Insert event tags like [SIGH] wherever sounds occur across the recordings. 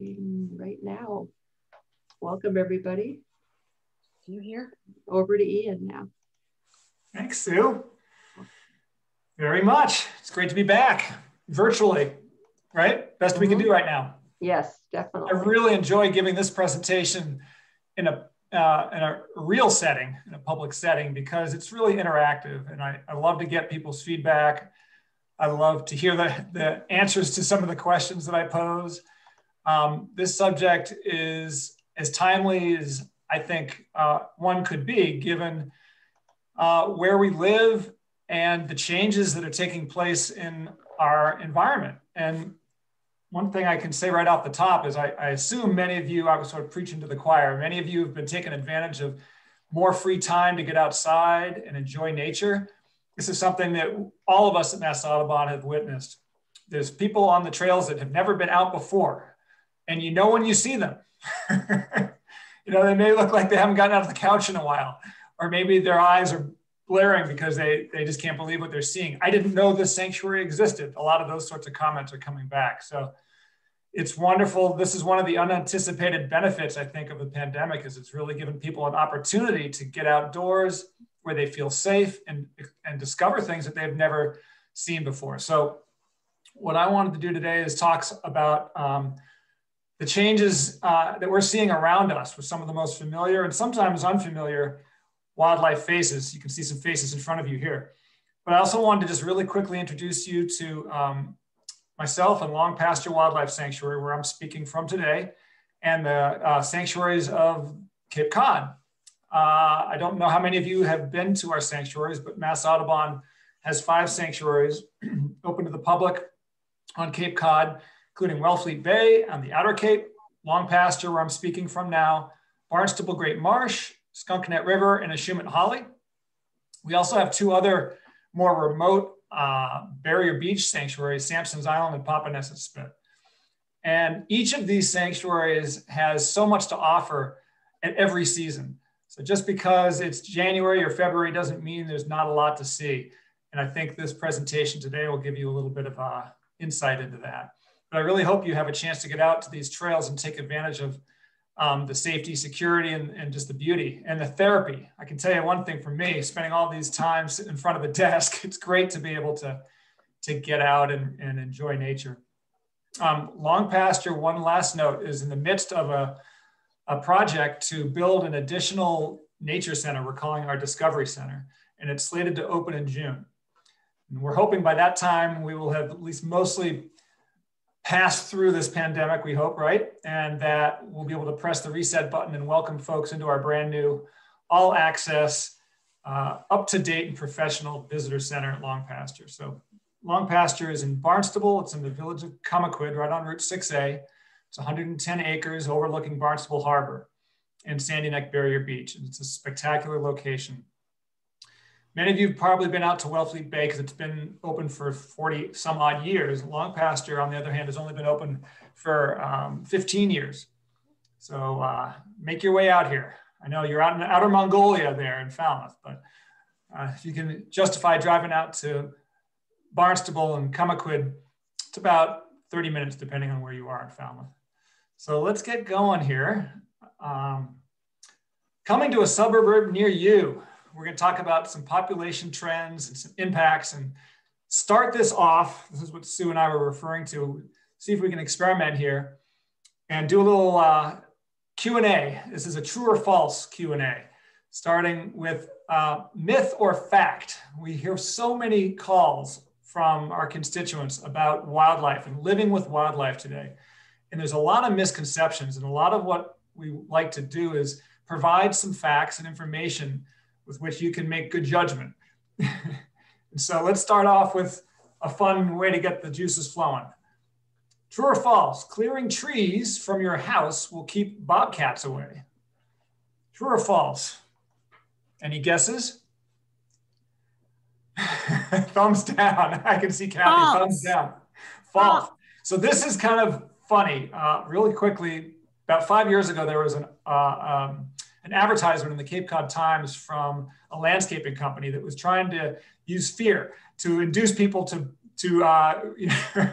right now. Welcome, everybody. Can You here? Over to Ian now. Thanks, Sue. Very much. It's great to be back virtually, right? Best mm-hmm. we can do right now. Yes, definitely. I really enjoy giving this presentation in a uh, in a real setting, in a public setting, because it's really interactive, and I, I love to get people's feedback. I love to hear the, the answers to some of the questions that I pose. Um, this subject is as timely as I think uh, one could be, given uh, where we live and the changes that are taking place in our environment. And one thing I can say right off the top is I, I assume many of you, I was sort of preaching to the choir, many of you have been taking advantage of more free time to get outside and enjoy nature. This is something that all of us at Mass Audubon have witnessed. There's people on the trails that have never been out before and you know when you see them. [LAUGHS] you know, they may look like they haven't gotten out of the couch in a while, or maybe their eyes are blaring because they, they just can't believe what they're seeing. I didn't know this sanctuary existed. A lot of those sorts of comments are coming back. So it's wonderful. This is one of the unanticipated benefits, I think, of the pandemic is it's really given people an opportunity to get outdoors where they feel safe and, and discover things that they've never seen before. So what I wanted to do today is talks about um, the changes uh, that we're seeing around us with some of the most familiar and sometimes unfamiliar wildlife faces. You can see some faces in front of you here. But I also wanted to just really quickly introduce you to um, myself and Long Pasture Wildlife Sanctuary, where I'm speaking from today, and the uh, sanctuaries of Cape Cod. Uh, I don't know how many of you have been to our sanctuaries, but Mass Audubon has five sanctuaries [CLEARS THROAT] open to the public on Cape Cod including Wellfleet Bay on the Outer Cape, Long Pasture, where I'm speaking from now, Barnstable Great Marsh, Skunknett River, and Ashumet Holly. We also have two other more remote uh, barrier beach sanctuaries, Sampson's Island and Popponesset Spit. And each of these sanctuaries has so much to offer at every season. So just because it's January or February doesn't mean there's not a lot to see. And I think this presentation today will give you a little bit of uh, insight into that. But I really hope you have a chance to get out to these trails and take advantage of um, the safety, security, and, and just the beauty and the therapy. I can tell you one thing for me, spending all these times in front of a [LAUGHS] desk, it's great to be able to, to get out and, and enjoy nature. Um, Long Pasture, one last note, is in the midst of a, a project to build an additional nature center we're calling our Discovery Center, and it's slated to open in June. And we're hoping by that time we will have at least mostly pass through this pandemic, we hope, right? And that we'll be able to press the reset button and welcome folks into our brand new all access, uh, up to date and professional visitor center at Long Pasture. So Long Pasture is in Barnstable. It's in the village of Cummaquid, right on Route 6A. It's 110 acres overlooking Barnstable Harbor and Sandy Neck Barrier Beach. And it's a spectacular location. Many of you have probably been out to Wellfleet Bay because it's been open for 40 some odd years. Long Pasture, on the other hand, has only been open for um, 15 years. So uh, make your way out here. I know you're out in outer Mongolia there in Falmouth, but uh, if you can justify driving out to Barnstable and Cummaquid, it's about 30 minutes depending on where you are in Falmouth. So let's get going here. Um, coming to a suburb near you. We're going to talk about some population trends and some impacts and start this off. This is what Sue and I were referring to. See if we can experiment here and do a little uh, Q&A. This is a true or false Q&A, starting with uh, myth or fact. We hear so many calls from our constituents about wildlife and living with wildlife today. And there's a lot of misconceptions and a lot of what we like to do is provide some facts and information with which you can make good judgment. [LAUGHS] so let's start off with a fun way to get the juices flowing. True or false? Clearing trees from your house will keep bobcats away. True or false? Any guesses? [LAUGHS] Thumbs down. [LAUGHS] I can see Kathy. False. Thumbs down. False. false. So this is kind of funny. Uh, really quickly, about five years ago, there was an uh, um, an advertisement in the Cape Cod Times from a landscaping company that was trying to use fear to induce people to to uh, [LAUGHS]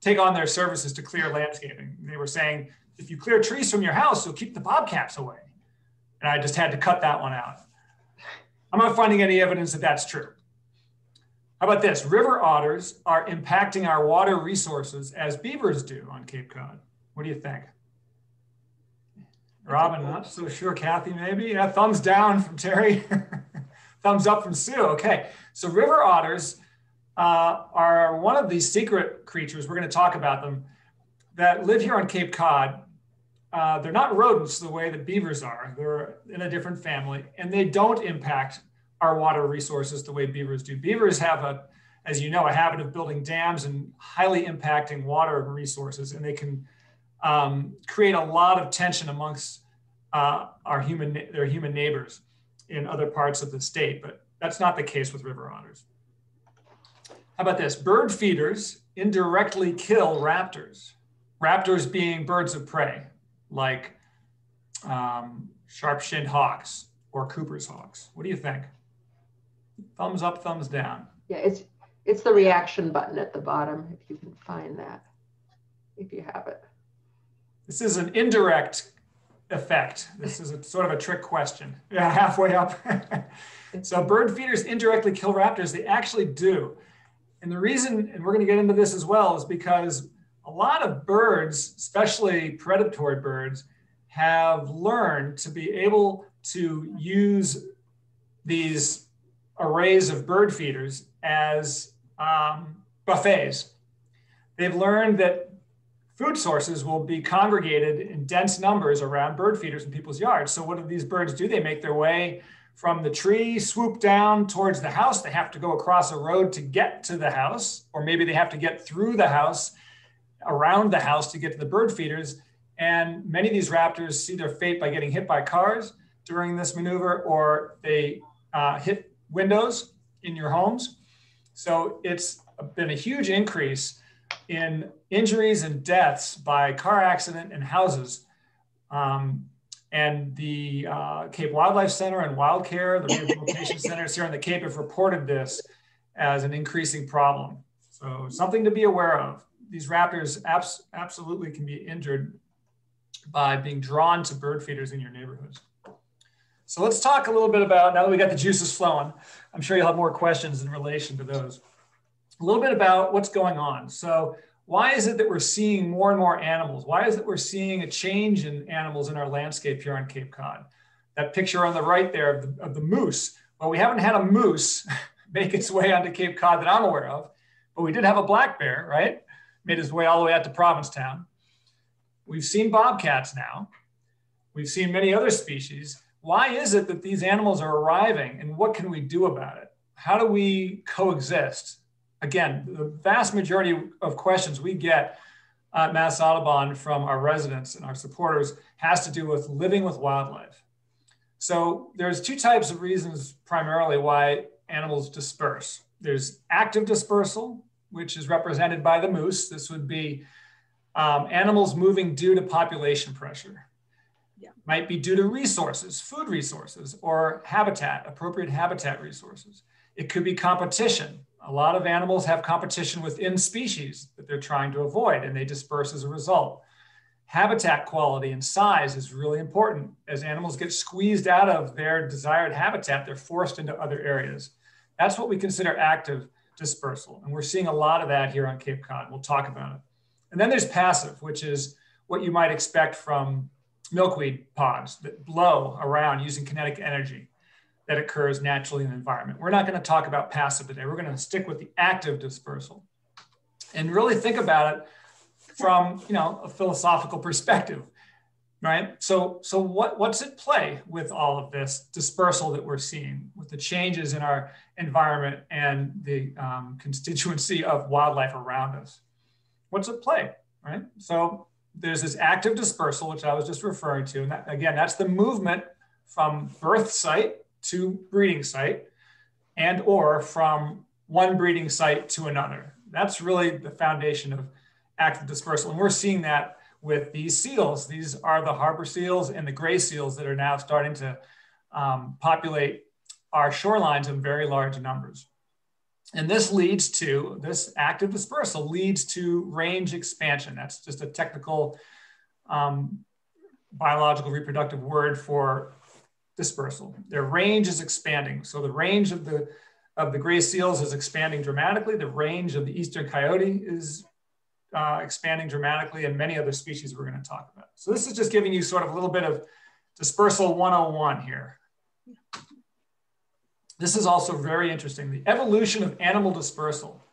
take on their services to clear landscaping. They were saying, if you clear trees from your house, you'll keep the bobcats away. And I just had to cut that one out. I'm not finding any evidence that that's true. How about this? River otters are impacting our water resources as beavers do on Cape Cod. What do you think? Robin, not so sure. Kathy, maybe? Yeah, thumbs down from Terry. [LAUGHS] thumbs up from Sue. Okay. So river otters uh, are one of these secret creatures. We're going to talk about them that live here on Cape Cod. Uh, they're not rodents the way that beavers are. They're in a different family, and they don't impact our water resources the way beavers do. Beavers have a, as you know, a habit of building dams and highly impacting water resources, and they can um, create a lot of tension amongst uh, our human their human neighbors in other parts of the state. But that's not the case with river otters. How about this? Bird feeders indirectly kill raptors. Raptors being birds of prey, like um, sharp-shinned hawks or Cooper's hawks. What do you think? Thumbs up, thumbs down. Yeah, it's it's the reaction button at the bottom if you can find that, if you have it. This is an indirect effect. This is a, sort of a trick question. [LAUGHS] Yeah, halfway up. [LAUGHS] so bird feeders indirectly kill raptors. They actually do. And the reason, and we're going to get into this as well, is because a lot of birds, especially predatory birds, have learned to be able to use these arrays of bird feeders as um, buffets. They've learned that food sources will be congregated in dense numbers around bird feeders in people's yards. So, what do these birds do? They make their way from the tree, swoop down towards the house. They have to go across a road to get to the house, or maybe they have to get through the house, around the house to get to the bird feeders. And many of these raptors see their fate by getting hit by cars during this maneuver, or they uh, hit windows in your homes. So it's been a huge increase in injuries and deaths by car accident and houses. Um, and the uh, Cape Wildlife Center and WildCare, the rehabilitation [LAUGHS] centers here on the Cape, have reported this as an increasing problem. So something to be aware of. These raptors abs absolutely can be injured by being drawn to bird feeders in your neighborhoods. So let's talk a little bit about, now that we got the juices flowing, I'm sure you'll have more questions in relation to those. A little bit about what's going on. So why is it that we're seeing more and more animals? Why is it we're seeing a change in animals in our landscape here on Cape Cod? That picture on the right there of the, of the moose. Well, we haven't had a moose [LAUGHS] make its way onto Cape Cod that I'm aware of, but we did have a black bear, right? Made his way all the way out to Provincetown. We've seen bobcats now. We've seen many other species. Why is it that these animals are arriving and what can we do about it? How do we coexist? Again, the vast majority of questions we get at Mass Audubon from our residents and our supporters has to do with living with wildlife. So there's two types of reasons primarily why animals disperse. There's active dispersal, which is represented by the moose. This would be um, animals moving due to population pressure. Yeah. Might be due to resources, food resources, or habitat, appropriate habitat resources. It could be competition, a lot of animals have competition within species that they're trying to avoid and they disperse as a result. Habitat quality and size is really important. As animals get squeezed out of their desired habitat, they're forced into other areas. That's what we consider active dispersal. And we're seeing a lot of that here on Cape Cod. We'll talk about it. And then there's passive, which is what you might expect from milkweed pods that blow around using kinetic energy that occurs naturally in the environment. We're not going to talk about passive today. We're going to stick with the active dispersal and really think about it from, you know, a philosophical perspective, right? So, so what, what's at play with all of this dispersal that we're seeing with the changes in our environment and the um, constituency of wildlife around us? What's at play, right? So there's this active dispersal, which I was just referring to. And that, again, that's the movement from birth site to breeding site and or from one breeding site to another. That's really the foundation of active dispersal. And we're seeing that with these seals. These are the harbor seals and the gray seals that are now starting to um, populate our shorelines in very large numbers. And this leads to, this active dispersal leads to range expansion. That's just a technical um, biological reproductive word for dispersal. Their range is expanding. So the range of the, of the gray seals is expanding dramatically. The range of the eastern coyote is uh, expanding dramatically and many other species we're gonna talk about. So this is just giving you sort of a little bit of dispersal 101 here. This is also very interesting, the evolution of animal dispersal.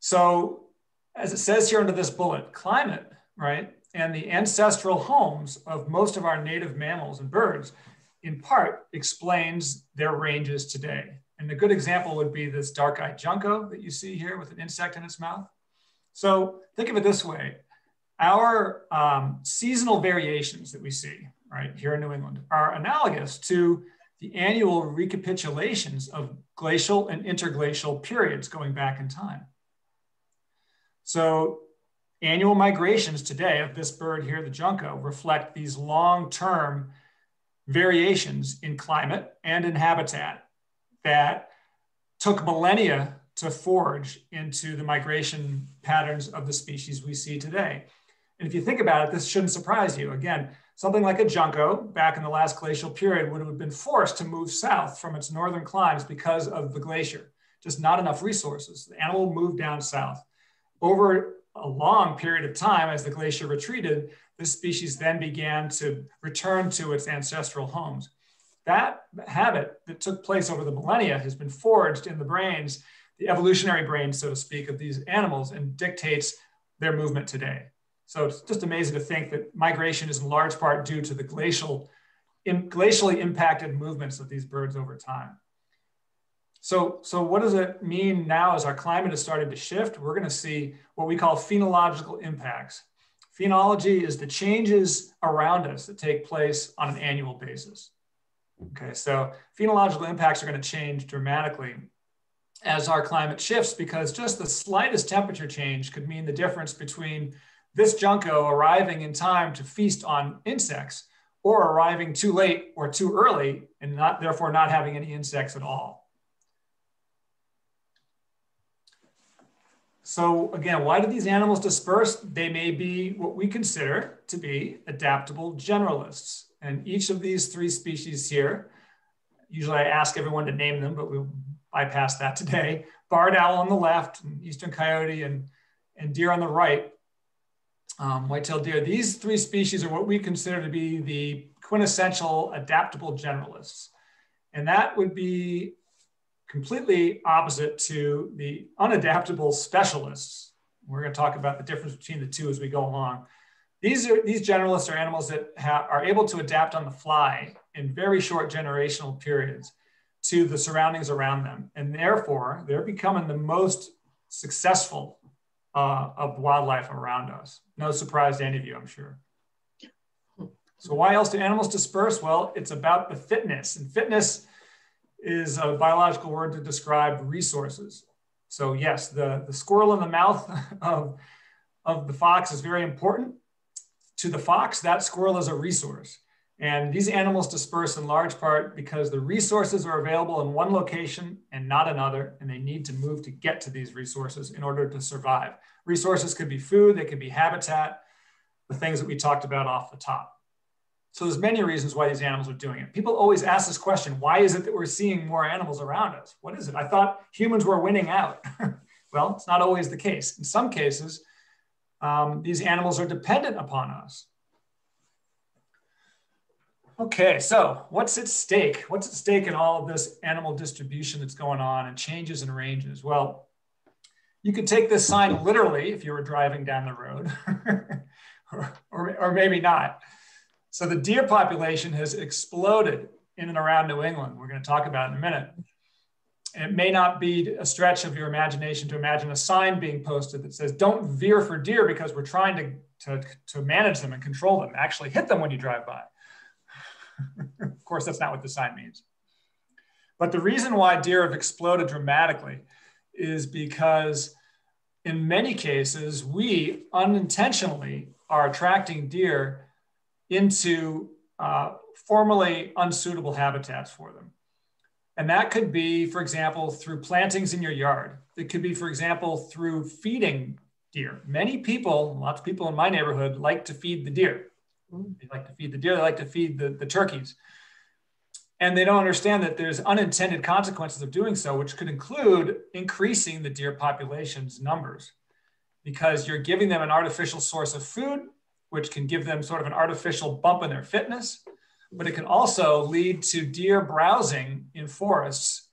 So as it says here under this bullet, climate, right, and the ancestral homes of most of our native mammals and birds in part explains their ranges today. And a good example would be this dark-eyed junco that you see here with an insect in its mouth. So think of it this way. Our um, seasonal variations that we see, right, here in New England are analogous to the annual recapitulations of glacial and interglacial periods going back in time. So annual migrations today of this bird here, the junco, reflect these long-term variations in climate and in habitat that took millennia to forge into the migration patterns of the species we see today. And if you think about it, this shouldn't surprise you. Again, something like a junco back in the last glacial period would have been forced to move south from its northern climes because of the glacier, just not enough resources. The animal moved down south. Over a long period of time, as the glacier retreated, this species then began to return to its ancestral homes. That habit that took place over the millennia has been forged in the brains, the evolutionary brains, so to speak, of these animals and dictates their movement today. So it's just amazing to think that migration is in large part due to the glacial, in, glacially impacted movements of these birds over time. So, so what does it mean now as our climate is starting to shift? We're going to see what we call phenological impacts. Phenology is the changes around us that take place on an annual basis. Okay, so phenological impacts are going to change dramatically as our climate shifts because just the slightest temperature change could mean the difference between this junco arriving in time to feast on insects or arriving too late or too early and not therefore not having any insects at all. So again, why do these animals disperse? They may be what we consider to be adaptable generalists. And each of these three species here, usually I ask everyone to name them, but we'll bypass that today. [LAUGHS] Barred owl on the left, eastern coyote, and, and deer on the right, um, white-tailed deer. These three species are what we consider to be the quintessential adaptable generalists. And that would be completely opposite to the unadaptable specialists. We're going to talk about the difference between the two as we go along. These are these generalists are animals that are able to adapt on the fly in very short generational periods to the surroundings around them, and therefore they're becoming the most successful uh, of wildlife around us. No surprise to any of you, I'm sure. So why else do animals disperse? Well, it's about the fitness, and fitness is a biological word to describe resources. So yes, the, the squirrel in the mouth [LAUGHS] of, of the fox is very important. To the fox, that squirrel is a resource. And these animals disperse in large part because the resources are available in one location and not another, and they need to move to get to these resources in order to survive. Resources could be food, they could be habitat, the things that we talked about off the top. So there's many reasons why these animals are doing it. People always ask this question, why is it that we're seeing more animals around us? What is it? I thought humans were winning out. [LAUGHS] well, it's not always the case. In some cases, um, these animals are dependent upon us. Okay, so what's at stake? What's at stake in all of this animal distribution that's going on and changes in ranges? Well, you could take this sign literally if you were driving down the road, [LAUGHS] or, or, or maybe not. So the deer population has exploded in and around New England. We're going to talk about in a minute. it may not be a stretch of your imagination to imagine a sign being posted that says, don't veer for deer because we're trying to, to, to manage them and control them. Actually hit them when you drive by. [LAUGHS] of course, that's not what the sign means. But the reason why deer have exploded dramatically is because in many cases, we unintentionally are attracting deer into uh, formerly unsuitable habitats for them. And that could be, for example, through plantings in your yard. It could be, for example, through feeding deer. Many people, lots of people in my neighborhood, like to feed the deer. They like to feed the deer, they like to feed the, the turkeys. And they don't understand that there's unintended consequences of doing so, which could include increasing the deer population's numbers because you're giving them an artificial source of food, which can give them sort of an artificial bump in their fitness but it can also lead to deer browsing in forests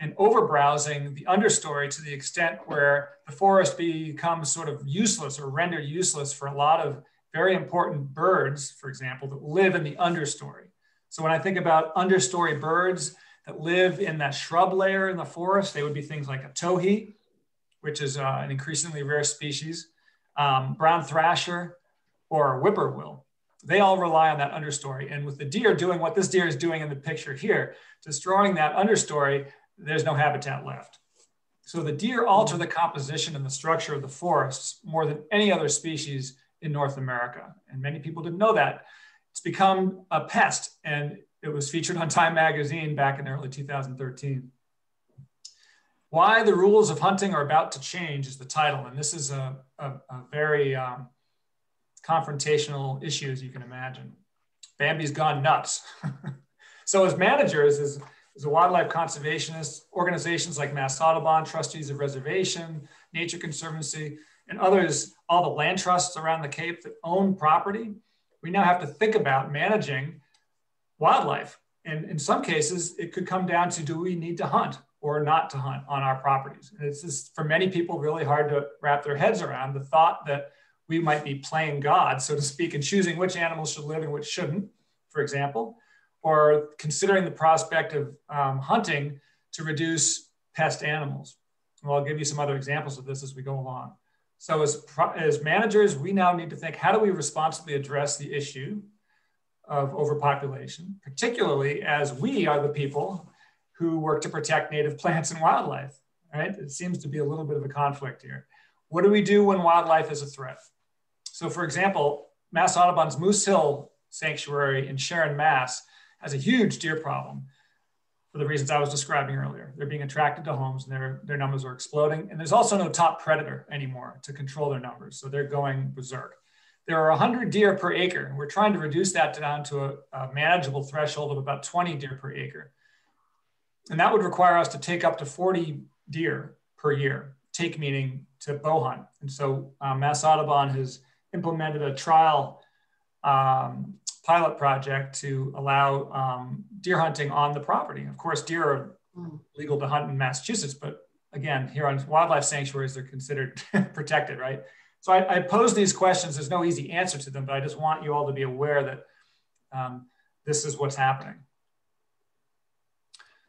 and over browsing the understory to the extent where the forest becomes sort of useless or rendered useless for a lot of very important birds, for example, that live in the understory. So when I think about understory birds that live in that shrub layer in the forest, they would be things like a towhee, which is uh, an increasingly rare species, um, brown thrasher, or whippoorwill they all rely on that understory. And with the deer doing what this deer is doing in the picture here, destroying that understory, there's no habitat left. So the deer alter the composition and the structure of the forests more than any other species in North America. And many people didn't know that. It's become a pest and it was featured on Time magazine back in early 2013. Why the rules of hunting are about to change is the title. And this is a, a, a very um, confrontational issues you can imagine. Bambi's gone nuts. [LAUGHS] so as managers, as, as a wildlife conservationist, organizations like Mass Audubon, Trustees of Reservation, Nature Conservancy, and others, all the land trusts around the Cape that own property, we now have to think about managing wildlife. And in some cases, it could come down to do we need to hunt or not to hunt on our properties? And it's just for many people really hard to wrap their heads around the thought that we might be playing God, so to speak, and choosing which animals should live and which shouldn't, for example, or considering the prospect of um, hunting to reduce pest animals. Well, I'll give you some other examples of this as we go along. So as, as managers, we now need to think, how do we responsibly address the issue of overpopulation, particularly as we are the people who work to protect native plants and wildlife, right? It seems to be a little bit of a conflict here. What do we do when wildlife is a threat? So for example, Mass Audubon's Moose Hill Sanctuary in Sharon, Mass has a huge deer problem for the reasons I was describing earlier. They're being attracted to homes and their, their numbers are exploding. And there's also no top predator anymore to control their numbers. So they're going berserk. There are 100 deer per acre. And we're trying to reduce that down to a, a manageable threshold of about 20 deer per acre. And that would require us to take up to 40 deer per year, take meaning to bow hunt. And so um, Mass Audubon has implemented a trial um, pilot project to allow um, deer hunting on the property. Of course, deer are hmm. legal to hunt in Massachusetts, but again, here on wildlife sanctuaries, they're considered [LAUGHS] protected, right? So I, I, pose these questions. There's no easy answer to them, but I just want you all to be aware that um, this is what's happening.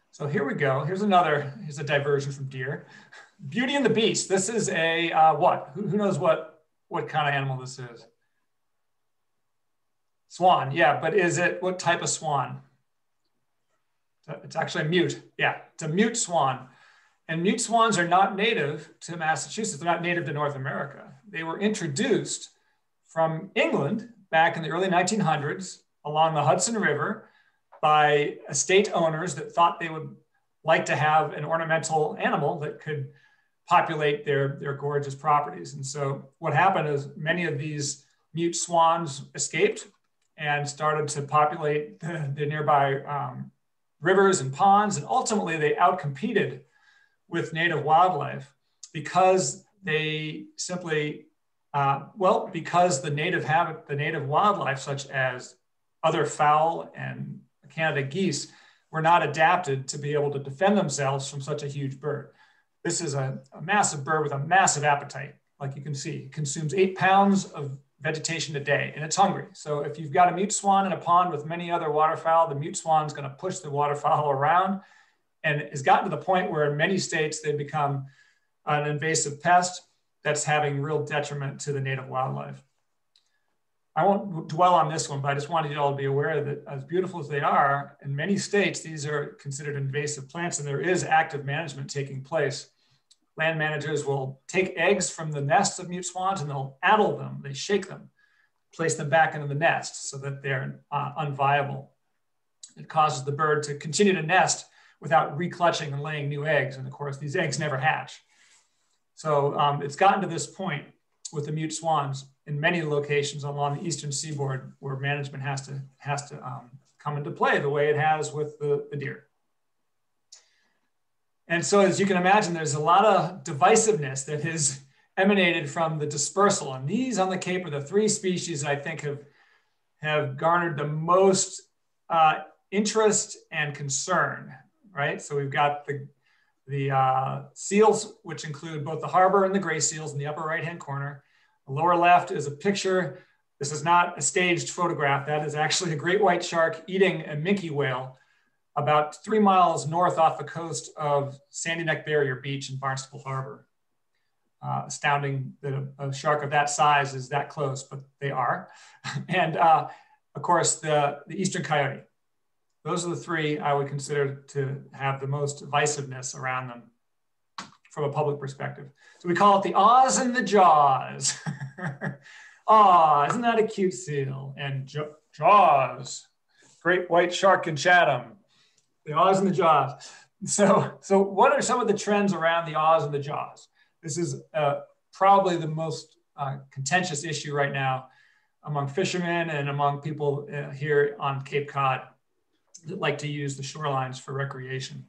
So here we go. Here's another, here's a diversion from deer. Beauty and the Beast. This is a, uh, what? Who, who knows what what kind of animal this is. Swan, yeah, but is it, what type of swan? It's actually a mute, yeah, it's a mute swan. And mute swans are not native to Massachusetts, they're not native to North America. They were introduced from England back in the early 1900s along the Hudson River by estate owners that thought they would like to have an ornamental animal that could populate their, their gorgeous properties. And so what happened is many of these mute swans escaped and started to populate the, the nearby um, rivers and ponds. And ultimately they outcompeted with native wildlife because they simply, uh, well, because the native habit, the native wildlife, such as other fowl and Canada geese, were not adapted to be able to defend themselves from such a huge bird. This is a, a massive bird with a massive appetite. Like you can see, consumes eight pounds of vegetation a day and it's hungry. So if you've got a mute swan in a pond with many other waterfowl, the mute swan is going to push the waterfowl around and has gotten to the point where in many states they've become an invasive pest that's having real detriment to the native wildlife. I won't dwell on this one, but I just wanted you all to be aware that as beautiful as they are, in many states, these are considered invasive plants and there is active management taking place land managers will take eggs from the nests of mute swans and they'll addle them, they shake them, place them back into the nest so that they're uh, unviable. It causes the bird to continue to nest without reclutching and laying new eggs. And of course, these eggs never hatch. So um, it's gotten to this point with the mute swans in many locations along the eastern seaboard where management has to, has to um, come into play the way it has with the, the deer. And so as you can imagine, there's a lot of divisiveness that has emanated from the dispersal. And these on the Cape are the three species I think have, have garnered the most uh, interest and concern, right? So we've got the, the uh, seals, which include both the harbor and the gray seals in the upper right-hand corner. The lower left is a picture. This is not a staged photograph. That is actually a great white shark eating a minke whale about three miles north off the coast of Sandy Neck Barrier Beach in Barnstable Harbor. Uh, astounding that a, a, shark of that size is that close, but they are. [LAUGHS] and uh, of course, the, the eastern coyote. Those are the three I would consider to have the most divisiveness around them from a public perspective. So we call it the Oz and the Jaws. [LAUGHS] Aw, isn't that a cute seal? And Jaws, great white shark in Chatham. The Oz and the Jaws. So, so what are some of the trends around the Oz and the Jaws? This is uh, probably the most uh, contentious issue right now among fishermen and among people uh, here on Cape Cod that like to use the shorelines for recreation.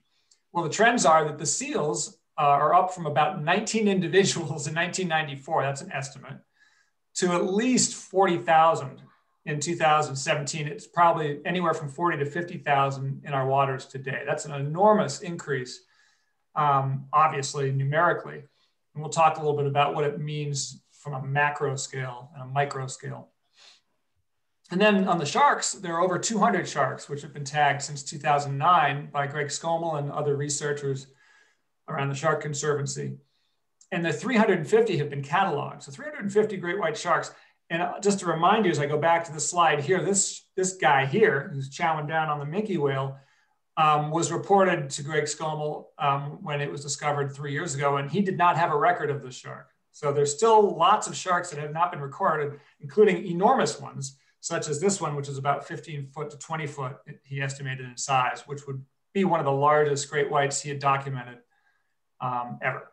Well, the trends are that the seals uh, are up from about 19 individuals in 1994, that's an estimate, to at least 40,000 in 2017. It's probably anywhere from 40 to 50,000 in our waters today. That's an enormous increase, um, obviously, numerically. And we'll talk a little bit about what it means from a macro scale and a micro scale. And then on the sharks, there are over 200 sharks which have been tagged since 2009 by Greg Skomal and other researchers around the Shark Conservancy. And the 350 have been cataloged. So 350 great white sharks. And just to remind you, as I go back to the slide here, this, this guy here, who's chowing down on the minke whale, um, was reported to Greg Skomal um, when it was discovered three years ago, and he did not have a record of the shark. So there's still lots of sharks that have not been recorded, including enormous ones, such as this one, which is about 15 foot to 20 foot, he estimated in size, which would be one of the largest great whites he had documented um, ever.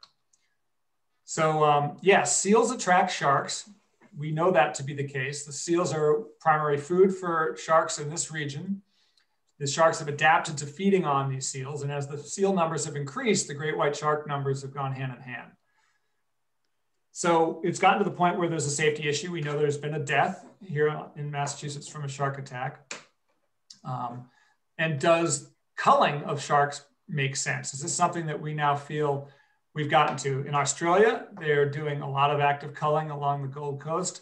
So um, yes, seals attract sharks. We know that to be the case. The seals are primary food for sharks in this region. The sharks have adapted to feeding on these seals. And as the seal numbers have increased, the great white shark numbers have gone hand in hand. So it's gotten to the point where there's a safety issue. We know there's been a death here in Massachusetts from a shark attack. Um, and does culling of sharks make sense? Is this something that we now feel we've gotten to? In Australia, they're doing a lot of active culling along the Gold Coast.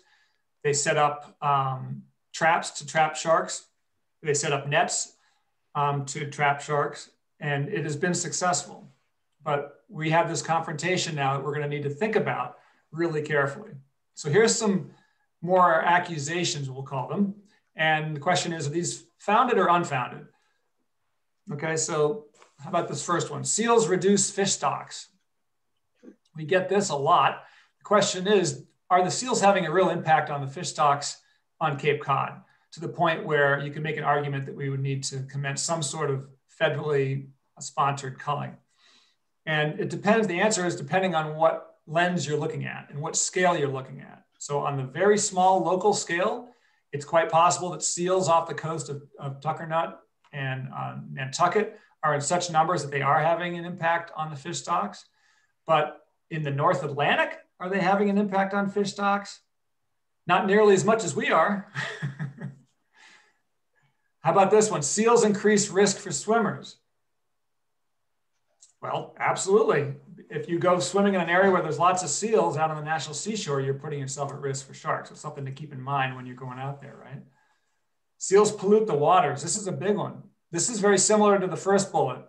They set up um, traps to trap sharks. They set up nets um, to trap sharks, and it has been successful. But we have this confrontation now that we're going to need to think about really carefully. So here's some more accusations, we'll call them. And the question is, are these founded or unfounded? Okay, so how about this first one? Seals reduce fish stocks. We get this a lot. The question is, are the seals having a real impact on the fish stocks on Cape Cod to the point where you can make an argument that we would need to commence some sort of federally sponsored culling? And it depends, the answer is depending on what lens you're looking at and what scale you're looking at. So on the very small local scale, it's quite possible that seals off the coast of, of Tuckernuck and uh, Nantucket are in such numbers that they are having an impact on the fish stocks. But in the North Atlantic, are they having an impact on fish stocks? Not nearly as much as we are. [LAUGHS] How about this one? Seals increase risk for swimmers. Well, absolutely if you go swimming in an area where there's lots of seals out on the national seashore, you're putting yourself at risk for sharks. It's something to keep in mind when you're going out there, right? Seals pollute the waters. This is a big one. This is very similar to the first bullet.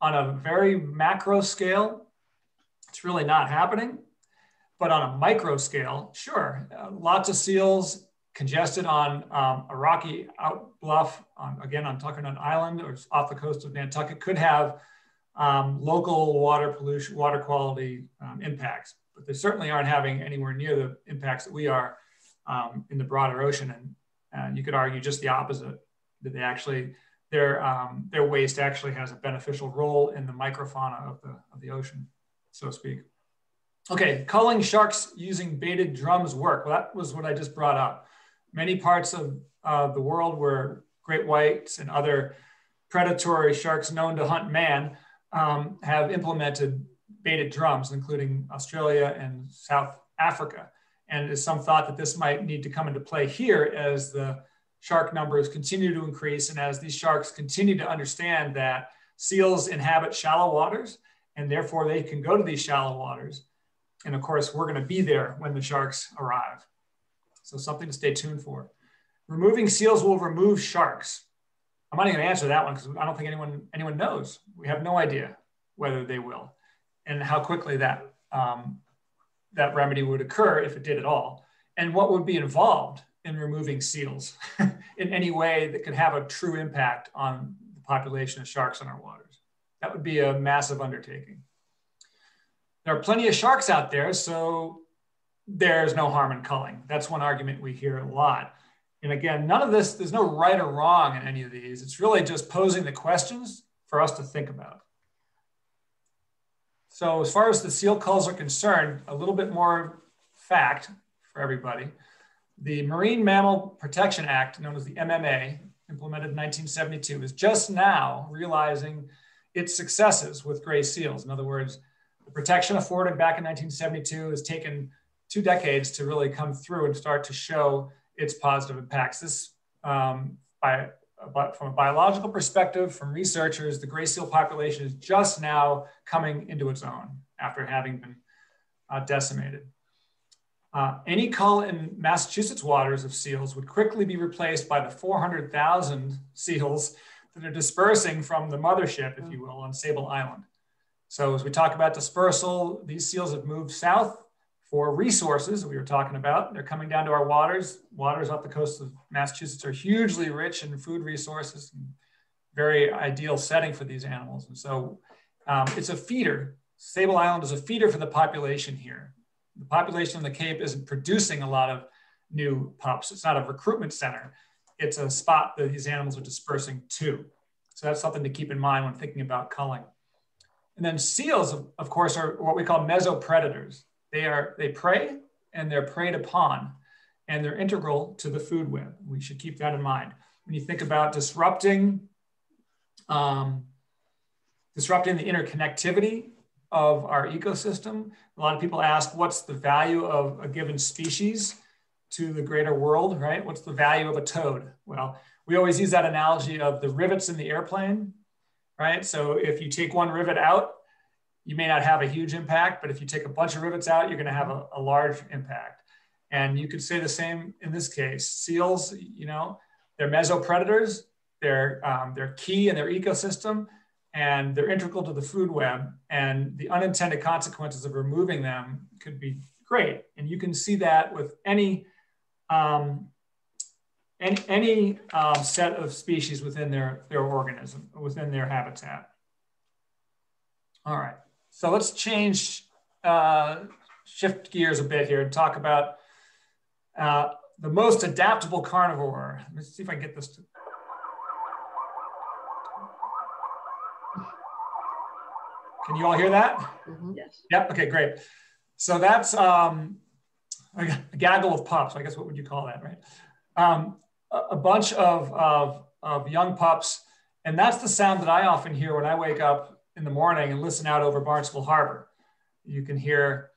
On a very macro scale, it's really not happening. But on a micro scale, sure, uh, lots of seals congested on um, a rocky out bluff, again on Tuckernuck Island or off the coast of Nantucket, could have um, local water pollution, water quality um, impacts, but they certainly aren't having anywhere near the impacts that we are um, in the broader ocean. And, and you could argue just the opposite, that they actually, their, um, their waste actually has a beneficial role in the microfauna of the, of the ocean, so to speak. Okay, culling sharks using baited drums work. Well, that was what I just brought up. Many parts of uh, the world where great whites and other predatory sharks known to hunt man um, have implemented baited drums, including Australia and South Africa. And there's some thought that this might need to come into play here as the shark numbers continue to increase and as these sharks continue to understand that seals inhabit shallow waters and therefore they can go to these shallow waters and of course, we're going to be there when the sharks arrive. So something to stay tuned for. Removing seals will remove sharks. I'm not even going to answer that one because I don't think anyone anyone knows. We have no idea whether they will, and how quickly that um, that remedy would occur if it did at all, and what would be involved in removing seals [LAUGHS] in any way that could have a true impact on the population of sharks in our waters. That would be a massive undertaking there are plenty of sharks out there, so there's no harm in culling. That's one argument we hear a lot. And again, none of this, there's no right or wrong in any of these. It's really just posing the questions for us to think about. So as far as the seal culls are concerned, a little bit more fact for everybody. The Marine Mammal Protection Act, known as the MMA, implemented in 1972, is just now realizing its successes with gray seals. In other words, the protection afforded back in 1972 has taken two decades to really come through and start to show its positive impacts. This, um, by, from a biological perspective, from researchers, the gray seal population is just now coming into its own after having been uh, decimated. Uh, any cull in Massachusetts waters of seals would quickly be replaced by the 400,000 seals that are dispersing from the mothership, if you will, on Sable Island. So as we talk about dispersal, these seals have moved south for resources we were talking about. They're coming down to our waters. Waters off the coast of Massachusetts are hugely rich in food resources, very ideal setting for these animals. And so um, it's a feeder. Sable Island is a feeder for the population here. The population in the Cape isn't producing a lot of new pups. It's not a recruitment center. It's a spot that these animals are dispersing to. So that's something to keep in mind when thinking about culling. And then seals, of, of course, are what we call mesopredators. They are they prey and they're preyed upon, and they're integral to the food web. We should keep that in mind when you think about disrupting um, disrupting the interconnectivity of our ecosystem. A lot of people ask, what's the value of a given species to the greater world, right? What's the value of a toad? Well, we always use that analogy of the rivets in the airplane right? So if you take one rivet out, you may not have a huge impact, but if you take a bunch of rivets out, you're going to have a, a large impact. And you could say the same in this case. Seals, you know, they're mesopredators. They're um, they're key in their ecosystem, and they're integral to the food web. And the unintended consequences of removing them could be great. And you can see that with any um, any, any um, set of species within their, their organism, within their habitat. All right, so let's change, uh, shift gears a bit here and talk about uh, the most adaptable carnivore. Let's see if I can get this to. Can you all hear that? Mm -hmm. Yes. Yep, okay, great. So that's um, a gaggle of pups, I guess what would you call that, right? Um, a bunch of, of, of young pups. And that's the sound that I often hear when I wake up in the morning and listen out over Barnstable Harbor. You can hear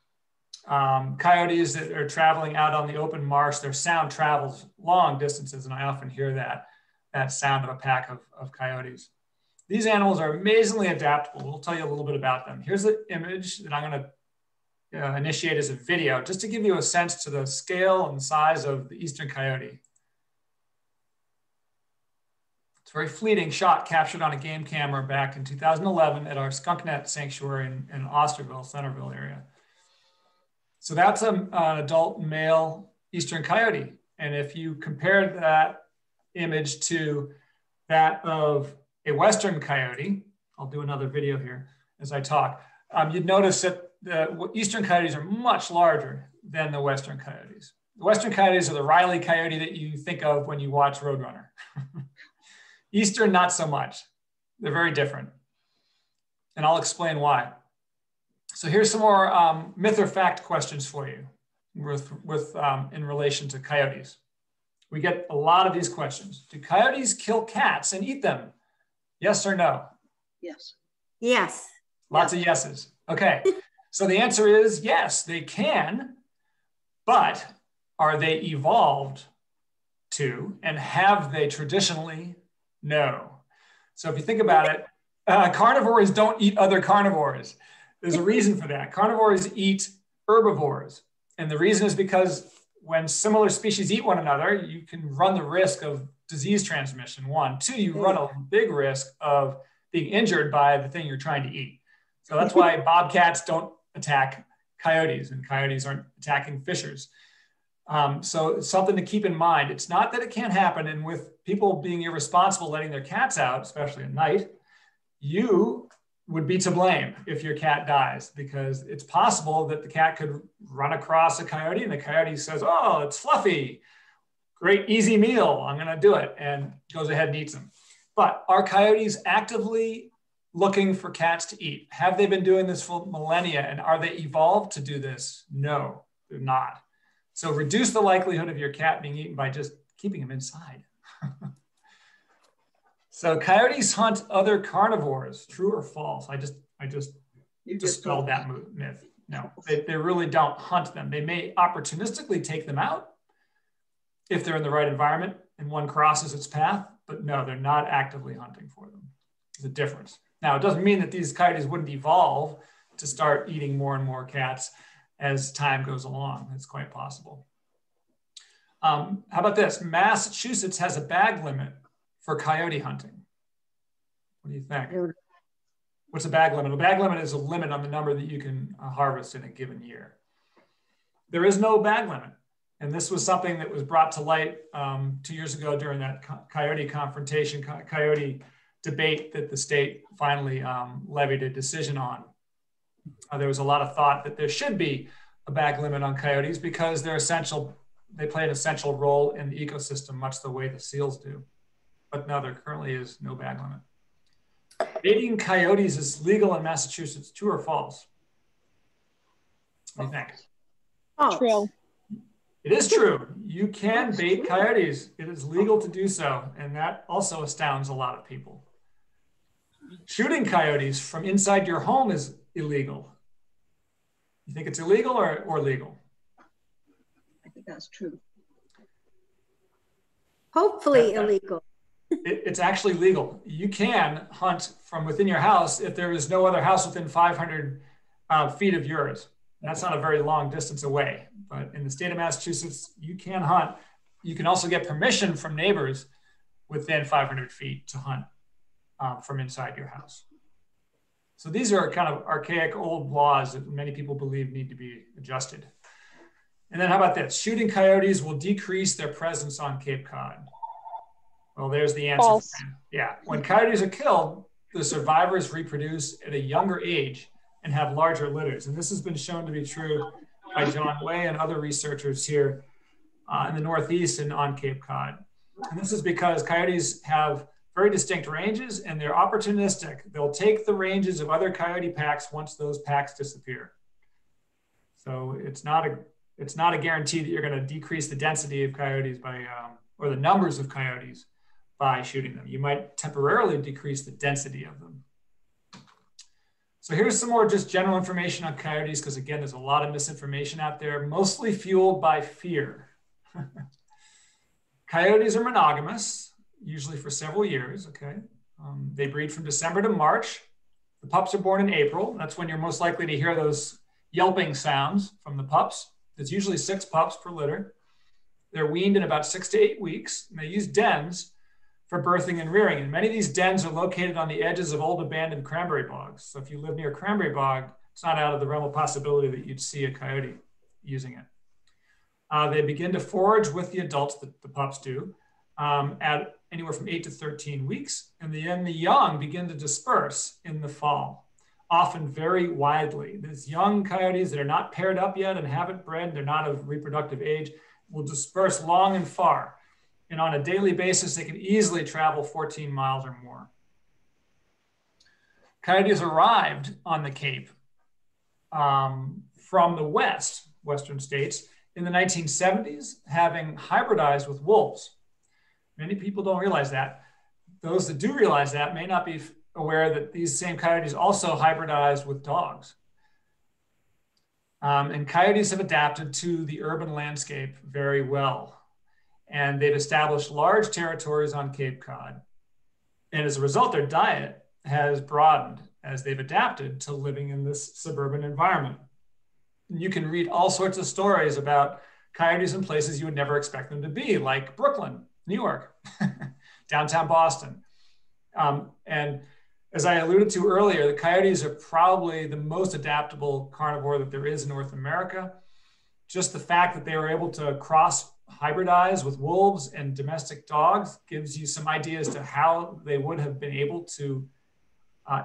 um, coyotes that are traveling out on the open marsh. Their sound travels long distances, and I often hear that, that sound of a pack of, of coyotes. These animals are amazingly adaptable. We'll tell you a little bit about them. Here's the image that I'm going to uh, initiate as a video, just to give you a sense to the scale and size of the eastern coyote. It's a very fleeting shot captured on a game camera back in 2011 at our Skunknett sanctuary in, in Osterville, Centerville area. So that's a, an adult male eastern coyote. And if you compare that image to that of a western coyote, I'll do another video here as I talk, um, you'd notice that the eastern coyotes are much larger than the western coyotes. The western coyotes are the Riley coyote that you think of when you watch Roadrunner. [LAUGHS] Eastern, not so much. They're very different. And I'll explain why. So here's some more um, myth or fact questions for you with, with um, in relation to coyotes. We get a lot of these questions. Do coyotes kill cats and eat them? Yes or no? Yes. Yes. Lots of yeses. Okay. [LAUGHS] so the answer is yes, they can, but are they evolved to and have they traditionally? No. So if you think about it, uh, carnivores don't eat other carnivores. There's a reason for that. Carnivores eat herbivores. And the reason is because when similar species eat one another, you can run the risk of disease transmission. One, two, you run a big risk of being injured by the thing you're trying to eat. So that's why bobcats don't attack coyotes and coyotes aren't attacking fishers. Um, so it's something to keep in mind. It's not that it can't happen. And with people being irresponsible, letting their cats out, especially at night, you would be to blame if your cat dies because it's possible that the cat could run across a coyote and the coyote says, Oh, it's fluffy. Great, easy meal. I'm going to do it. And goes ahead and eats them. But are coyotes actively looking for cats to eat? Have they been doing this for millennia and are they evolved to do this? No, they're not. So reduce the likelihood of your cat being eaten by just keeping him inside. [LAUGHS] so coyotes hunt other carnivores, true or false? I just, I just You dispelled that myth. No, they, they really don't hunt them. They may opportunistically take them out if they're in the right environment and one crosses its path, but no, they're not actively hunting for them. There's a difference. Now, it doesn't mean that these coyotes wouldn't evolve to start eating more and more cats as time goes along. It's quite possible. Um, how about this? Massachusetts has a bag limit for coyote hunting. What do you think? What's a bag limit? A bag limit is a limit on the number that you can uh, harvest in a given year. There is no bag limit. And this was something that was brought to light um, two years ago during that co coyote confrontation, co coyote debate that the state finally um, levied a decision on. Uh, there was a lot of thought that there should be a bag limit on coyotes because they're essential. They play an essential role in the ecosystem, much the way the seals do. But no, there currently is no bag limit. Baiting coyotes is legal in Massachusetts. True or false? What do you think? False. True. It is true. You can bait coyotes. It is legal to do so. And that also astounds a lot of people. Shooting coyotes from inside your home is illegal. You think it's illegal or, or legal? I think that's true. Hopefully Yeah. illegal. It, it's actually legal. You can hunt from within your house if there is no other house within 500 uh, feet of yours. That's not a very long distance away. But in the state of Massachusetts, you can hunt. You can also get permission from neighbors within 500 feet to hunt um, from inside your house. So these are kind of archaic old laws that many people believe need to be adjusted. And then how about this? Shooting coyotes will decrease their presence on Cape Cod. Well, there's the answer. False. Yeah, when coyotes are killed, the survivors reproduce at a younger age and have larger litters. And this has been shown to be true by John Way and other researchers here uh, in the Northeast and on Cape Cod. And this is because coyotes have very distinct ranges and they're opportunistic. They'll take the ranges of other coyote packs once those packs disappear. So it's not a it's not a guarantee that you're going to decrease the density of coyotes by um, or the numbers of coyotes by shooting them. You might temporarily decrease the density of them. So here's some more just general information on coyotes, because again, there's a lot of misinformation out there, mostly fueled by fear. [LAUGHS] coyotes are monogamous, usually for several years, okay? Um, they breed from December to March. The pups are born in April. That's when you're most likely to hear those yelping sounds from the pups. It's usually six pups per litter. They're weaned in about six to eight weeks. And they use dens for birthing and rearing. And many of these dens are located on the edges of old abandoned cranberry bogs. So if you live near a cranberry bog, it's not out of the realm of possibility that you'd see a coyote using it. Uh, they begin to forage with the adults, the, the pups do, um, at anywhere from 8 to 13 weeks. And then the young begin to disperse in the fall, often very widely. These young coyotes that are not paired up yet and haven't bred, they're not of reproductive age, will disperse long and far. And on a daily basis, they can easily travel 14 miles or more. Coyotes arrived on the Cape um, from the West, Western states, in the 1970s, having hybridized with wolves. Many people don't realize that. Those that do realize that may not be aware that these same coyotes also hybridize with dogs. Um, and coyotes have adapted to the urban landscape very well. And they've established large territories on Cape Cod. And as a result, their diet has broadened as they've adapted to living in this suburban environment. You can read all sorts of stories about coyotes in places you would never expect them to be, like Brooklyn, New York, [LAUGHS] downtown Boston. Um, and as I alluded to earlier, the coyotes are probably the most adaptable carnivore that there is in North America. Just the fact that they were able to cross hybridize with wolves and domestic dogs gives you some idea as to how they would have been able to uh,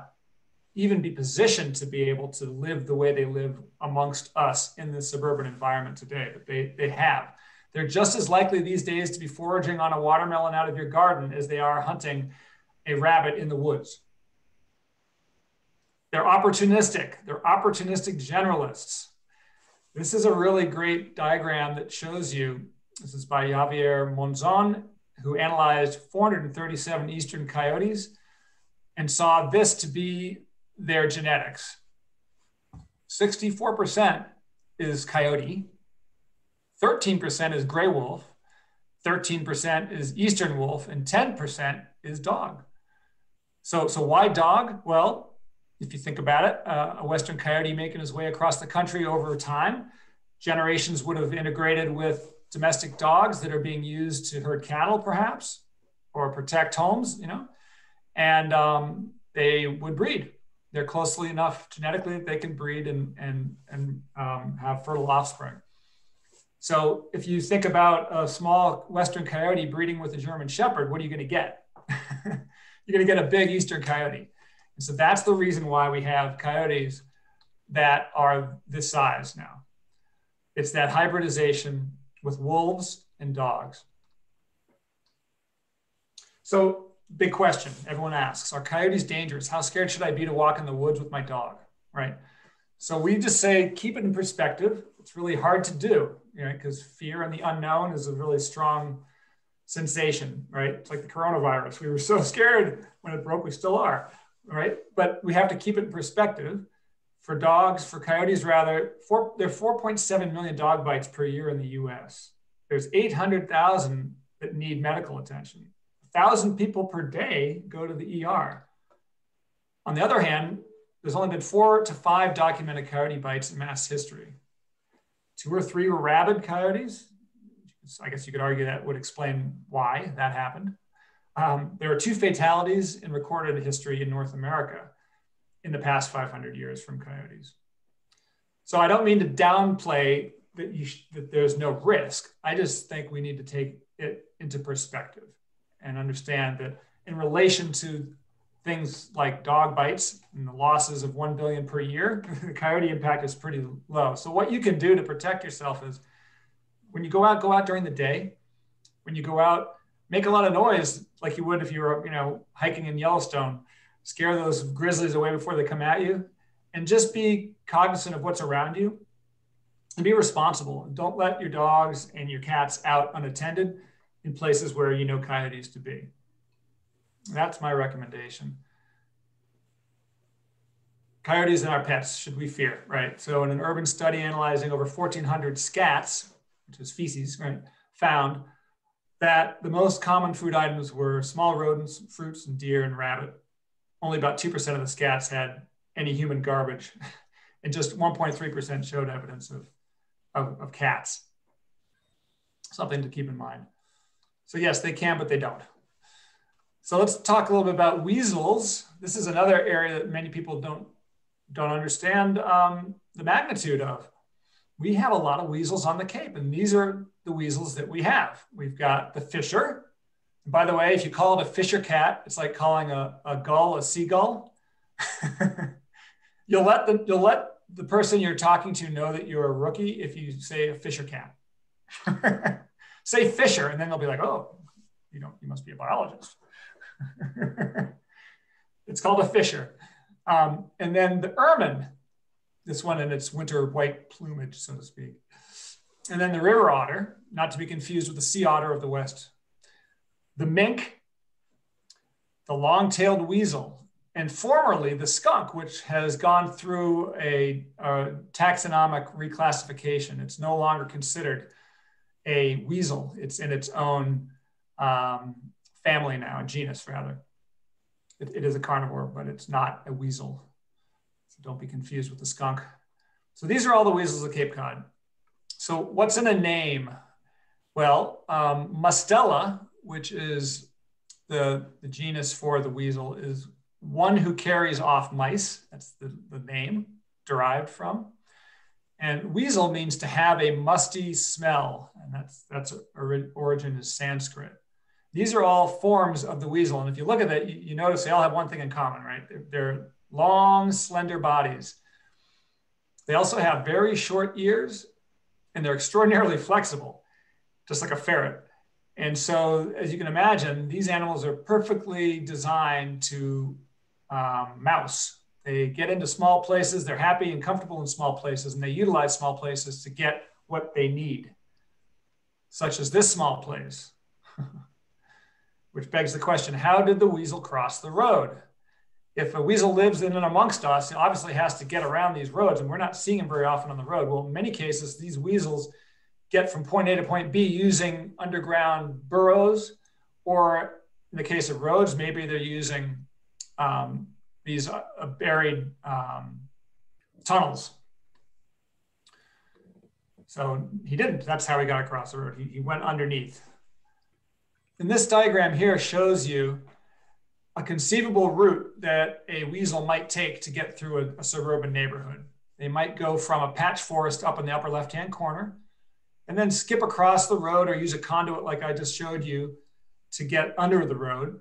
even be positioned to be able to live the way they live amongst us in the suburban environment today that they, they have. They're just as likely these days to be foraging on a watermelon out of your garden as they are hunting a rabbit in the woods. They're opportunistic. They're opportunistic generalists. This is a really great diagram that shows you. This is by Javier Monzon, who analyzed 437 eastern coyotes and saw this to be their genetics. 64% is coyote, 13% is gray wolf, 13% is eastern wolf, and 10% is dog. So, so why dog? Well, if you think about it, uh, a western coyote making his way across the country over time, generations would have integrated with domestic dogs that are being used to herd cattle, perhaps, or protect homes, you know, and um, they would breed they're closely enough genetically that they can breed and, and, and um, have fertile offspring. So if you think about a small Western coyote breeding with a German Shepherd, what are you going to get? [LAUGHS] You're going to get a big Eastern coyote. And so that's the reason why we have coyotes that are this size now. It's that hybridization with wolves and dogs. So big question everyone asks are coyotes dangerous how scared should i be to walk in the woods with my dog right so we just say keep it in perspective it's really hard to do you know because fear and the unknown is a really strong sensation right? It's like the coronavirus. We were so [LAUGHS] scared when it broke we still are right? But we have to keep it in perspective. For dogs for coyotes rather four, there are 4.7 million dog bites per year in the us there's 800000 that need medical attention. Thousand people per day go to the ER. On the other hand, there's only been four to five documented coyote bites in mass history. Two or three were rabid coyotes. I guess you could argue that would explain why that happened. Um, there are two fatalities in recorded history in North America in the past 500 years from coyotes. So I don't mean to downplay that, that there's no risk. I just think we need to take it into perspective and understand that in relation to things like dog bites and the losses of 1 billion per year, [LAUGHS] the coyote impact is pretty low. So what you can do to protect yourself is when you go out, go out during the day. When you go out, make a lot of noise like you would if you were, you know, hiking in Yellowstone. Scare those grizzlies away before they come at you and just be cognizant of what's around you and be responsible. Don't let your dogs and your cats out unattended in places where you know coyotes to be. That's my recommendation. Coyotes and our pets, should we fear, right? So in an urban study analyzing over 1,400 scats, which is feces, right, found that the most common food items were small rodents, fruits, and deer and rabbit. Only about 2% of the scats had any human garbage, [LAUGHS] and just 1.3% showed evidence of, of, of cats. Something to keep in mind. So yes, they can, but they don't. So let's talk a little bit about weasels. This is another area that many people don't, don't understand um, the magnitude of. We have a lot of weasels on the Cape, and these are the weasels that we have. We've got the fisher. By the way, if you call it a fisher cat, it's like calling a, a gull a seagull. [LAUGHS] you'll let the you'll let the person you're talking to know that you're a rookie if you say a fisher cat. [LAUGHS] say Fisher, and then they'll be like, oh, You don't, you must be a biologist. [LAUGHS] it's called a fisher. Um, and then the ermine, this one in its winter white plumage, so to speak. And then the river otter, not to be confused with the sea otter of the West. The mink, the long-tailed weasel, and formerly the skunk, which has gone through a, a, taxonomic reclassification. It's no longer considered a weasel. It's in its own um, family now, a genus rather. It, it is a carnivore, but it's not a weasel. So don't be confused with the skunk. So these are all the weasels of Cape Cod. So what's in a name? Well, um, Mustela, which is the, the genus for the weasel, is one who carries off mice. That's the, the name derived from. And weasel means to have a musty smell, and that's that's origin is Sanskrit. These are all forms of the weasel, and if you look at that, you, you notice they all have one thing in common, right? They're, they're long, slender bodies. They also have very short ears, and they're extraordinarily flexible, just like a ferret. And so, as you can imagine, these animals are perfectly designed to um, mouse. They get into small places, they're happy and comfortable in small places, and they utilize small places to get what they need, such as this small place. [LAUGHS] Which begs the question how did the weasel cross the road? If a weasel lives in and amongst us, it obviously has to get around these roads, and we're not seeing them very often on the road. Well, in many cases, these weasels get from point A to point B using underground burrows, or in the case of roads, maybe they're using um, these uh, buried um, tunnels. So he didn't. That's how he got across the road. He, he went underneath. And this diagram here shows you a conceivable route that a weasel might take to get through a, a suburban neighborhood. They might go from a patch forest up in the upper left-hand corner and then skip across the road or use a conduit like I just showed you to get under the road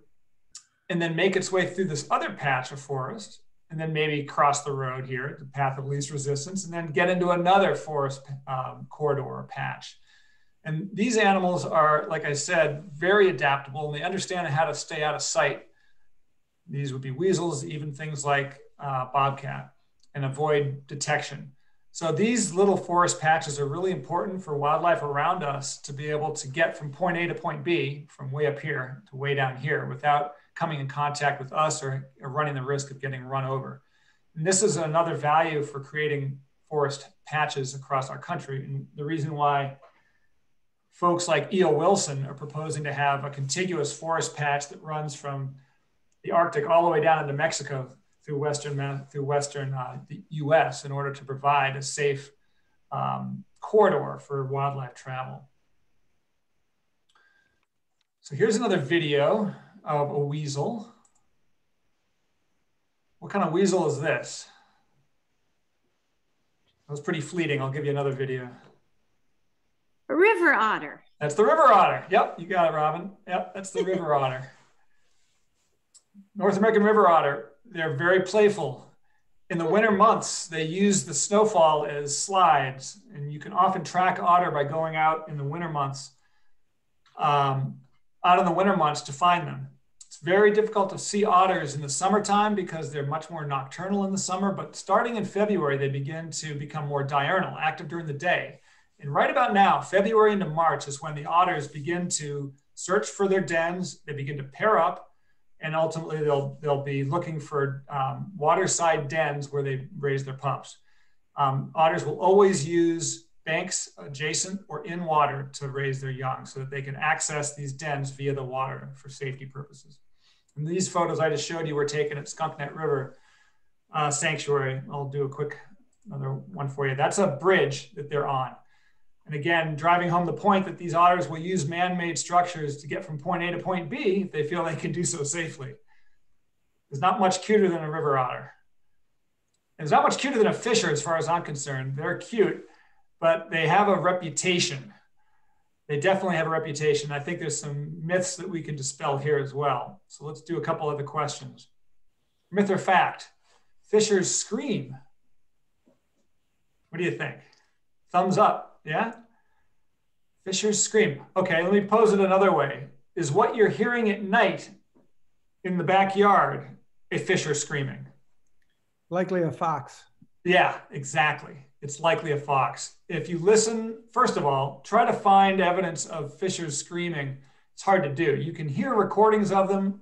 and then make its way through this other patch of forest and then maybe cross the road here, the path of least resistance, and then get into another forest um, corridor or patch. And these animals are, like I said, very adaptable and they understand how to stay out of sight. These would be weasels, even things like uh, bobcat, and avoid detection. So these little forest patches are really important for wildlife around us to be able to get from point A to point B, from way up here to way down here without coming in contact with us or, or running the risk of getting run over. And this is another value for creating forest patches across our country. And the reason why folks like E.O. Wilson are proposing to have a contiguous forest patch that runs from the Arctic all the way down into Mexico through Western, through Western uh, the US in order to provide a safe um, corridor for wildlife travel. So here's another video of a weasel. What kind of weasel is this? That was pretty fleeting. I'll give you another video. River otter. That's the river otter. Yep, you got it, Robin. Yep, that's the river otter. North American river otter, they're very playful. In the winter months, they use the snowfall as slides, and you can often track otter by going out in the winter months, um, out in the winter months to find them It's very difficult to see otters in the summertime because they're much more nocturnal in the summer, but starting in February, they begin to become more diurnal, active during the day. And right about now, February into March is when the otters begin to search for their dens, they begin to pair up, and ultimately they'll, they'll be looking for um, waterside dens where they raise their pups. Um, otters will always use banks adjacent or in water to raise their young so that they can access these dens via the water for safety purposes. And these photos I just showed you were taken at Skunknett River uh, Sanctuary. I'll do a quick another one for you. That's a bridge that they're on. And again, driving home the point that these otters will use man-made structures to get from point A to point B if they feel they can do so safely. There's not much cuter than a river otter. And there's not much cuter than a fisher as far as I'm concerned. They're cute, but they have a reputation they definitely have a reputation. I think there's some myths that we can dispel here as well. So let's do a couple other questions. Myth or fact? Fishers scream. What do you think? Thumbs up, yeah? Fishers scream. Okay, let me pose it another way. is what you're hearing at night in the backyard a fisher screaming? Likely a fox. Yeah, exactly. It's likely a fox. If you listen, first of all, try to find evidence of fishers screaming. It's hard to do. You can hear recordings of them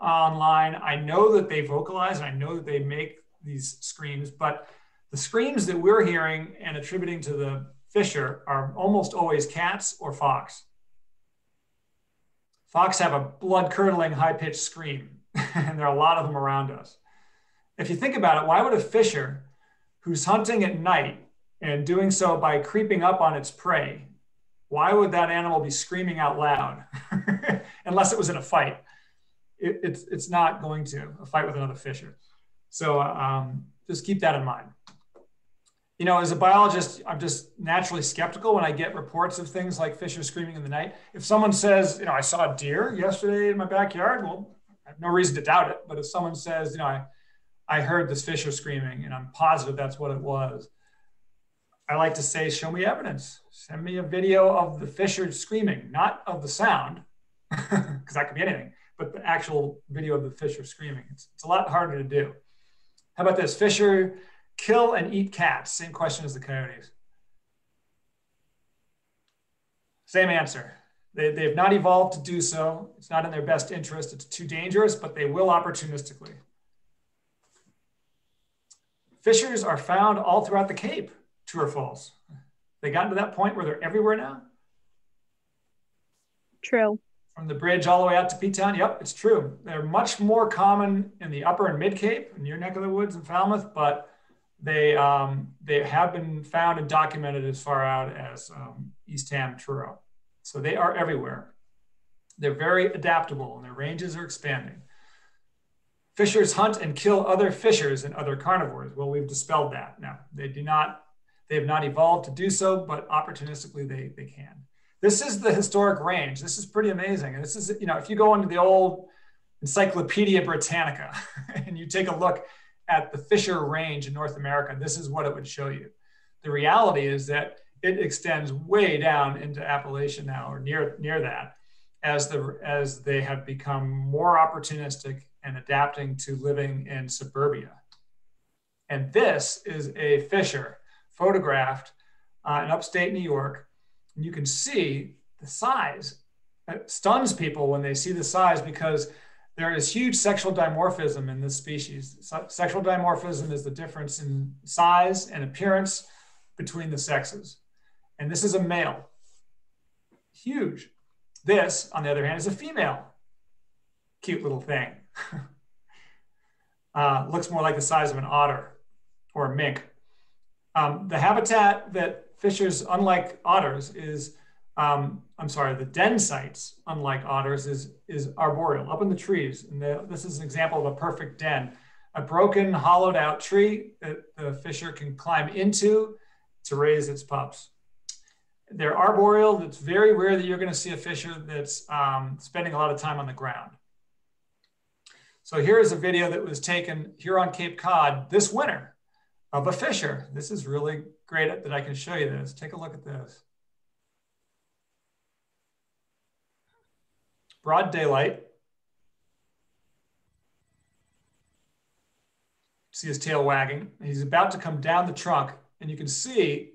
online. I know that they vocalize and I know that they make these screams, but the screams that we're hearing and attributing to the fisher are almost always cats or fox. Fox have a blood curdling, high pitched scream, [LAUGHS] and there are a lot of them around us. If you think about it, why would a fisher who's hunting at night and doing so by creeping up on its prey, why would that animal be screaming out loud? [LAUGHS] Unless it was in a fight. It, it's, it's not going to, a fight with another fisher. So um, just keep that in mind. You know, as a biologist, I'm just naturally skeptical when I get reports of things like fisher screaming in the night. If someone says, you know, I saw a deer yesterday in my backyard, well, I have no reason to doubt it. But if someone says, you know, I, I heard this fisher screaming and I'm positive that's what it was, I like to say, show me evidence. Send me a video of the fisher screaming, not of the sound, [LAUGHS] because that could be anything, but the actual video of the fisher screaming. It's, it's a lot harder to do. How about this? Fisher kill and eat cats. Same question as the coyotes. Same answer. They, they have not evolved to do so. It's not in their best interest. It's too dangerous, but they will opportunistically. Fishers are found all throughout the Cape, true or false? They gotten to that point where they're everywhere now? True. From the bridge all the way out to P-Town? Yep, it's true. They're much more common in the upper and mid Cape, in your neck of the woods in Falmouth, but they, um, they have been found and documented as far out as um, Eastham, Truro. So they are everywhere. They're very adaptable and their ranges are expanding. Fishers hunt and kill other fishers and other carnivores. Well, we've dispelled that now. They do not, they have not evolved to do so, but opportunistically they, they can. This is the historic range. This is pretty amazing. And this is, you know, if you go into the old Encyclopedia Britannica [LAUGHS] and you take a look at the Fisher range in North America, this is what it would show you. The reality is that it extends way down into Appalachia now, or near near that, as the as they have become more opportunistic and adapting to living in suburbia. And this is a fisher photographed uh, in upstate New York. And you can see the size. It stuns people when they see the size because there is huge sexual dimorphism in this species. sexual dimorphism is the difference in size and appearance between the sexes. And this is a male. Huge. This, on the other hand, is a female. Cute little thing. [LAUGHS] uh, looks more like the size of an otter or a mink. Um, the habitat that fishers, unlike otters, is um, I'm sorry, the den sites, unlike otters, is, is arboreal, up in the trees. And the, this is an example of a perfect den. A broken, hollowed out tree that the fisher can climb into to raise its pups. They're arboreal. It's very rare that you're going to see a fisher that's um, spending a lot of time on the ground. So here is a video that was taken here on Cape Cod this winter of a fisher. This is really great that I can show you this. Take a look at this. Broad daylight. See his tail wagging. He's about to come down the trunk and you can see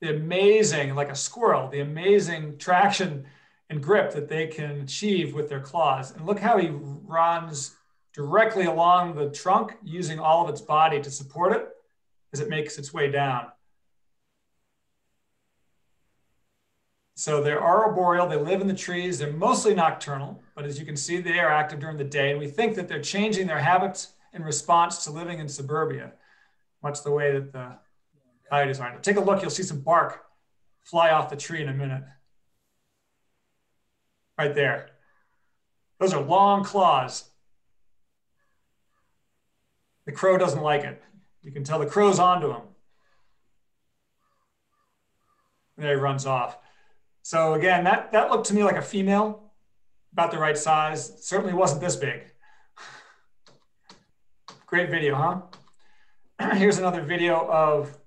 the amazing, like a squirrel, the amazing traction and grip that they can achieve with their claws. And look how he runs directly along the trunk using all of its body to support it as it makes its way down. So they're arboreal, they live in the trees, they're mostly nocturnal, but as you can see, they are active during the day. And we think that they're changing their habits in response to living in suburbia, much the way that the coyotes are. Take a look, you'll see some bark fly off the tree in a minute. Right there. Those are long claws. The crow doesn't like it. You can tell the crow's onto him. And there he runs off. So again, that, that looked to me like a female, about the right size. Certainly wasn't this big. Great video, huh? [CLEARS THROAT] Here's another video of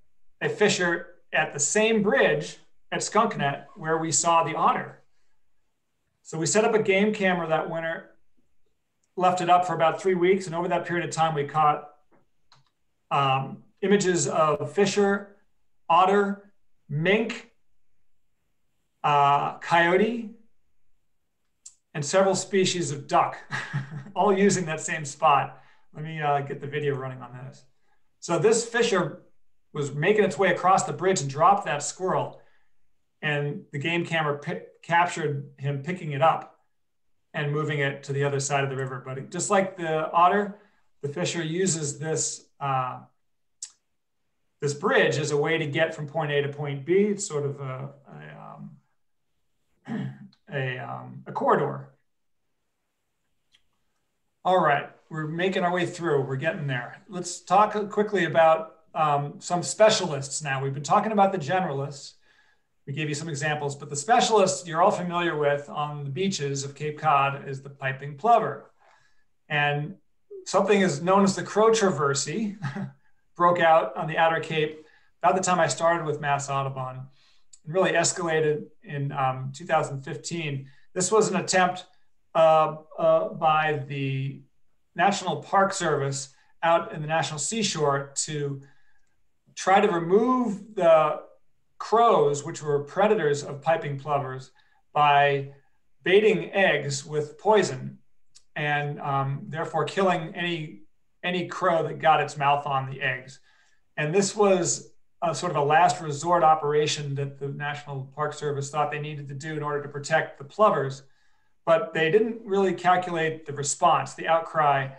a fisher at the same bridge at Skunknett where we saw the otter. So we set up a game camera that winter, left it up for about three weeks, and over that period of time, we caught um, images of fisher, otter, mink, uh, coyote, and several species of duck, [LAUGHS] all using that same spot. Let me uh, get the video running on this. So this fisher was making its way across the bridge and dropped that squirrel. And the game camera captured him picking it up and moving it to the other side of the river. But just like the otter, the fisher uses this uh, this bridge as a way to get from point A to point B. It's sort of a, a, um, a, um, a corridor. All right, we're making our way through. We're getting there. Let's talk quickly about um, some specialists now. We've been talking about the generalists. We gave you some examples, but the specialist you're all familiar with on the beaches of Cape Cod is the piping plover. And something is known as the Crowtroversy [LAUGHS] broke out on the Outer Cape about the time I started with Mass Audubon really escalated in um, 2015. This was an attempt uh, uh, by the National Park Service out in the National Seashore to try to remove the crows, which were predators of piping plovers, by baiting eggs with poison and um, therefore killing any any crow that got its mouth on the eggs. And this was a sort of a last resort operation that the National Park Service thought they needed to do in order to protect the plovers. But they didn't really calculate the response, the outcry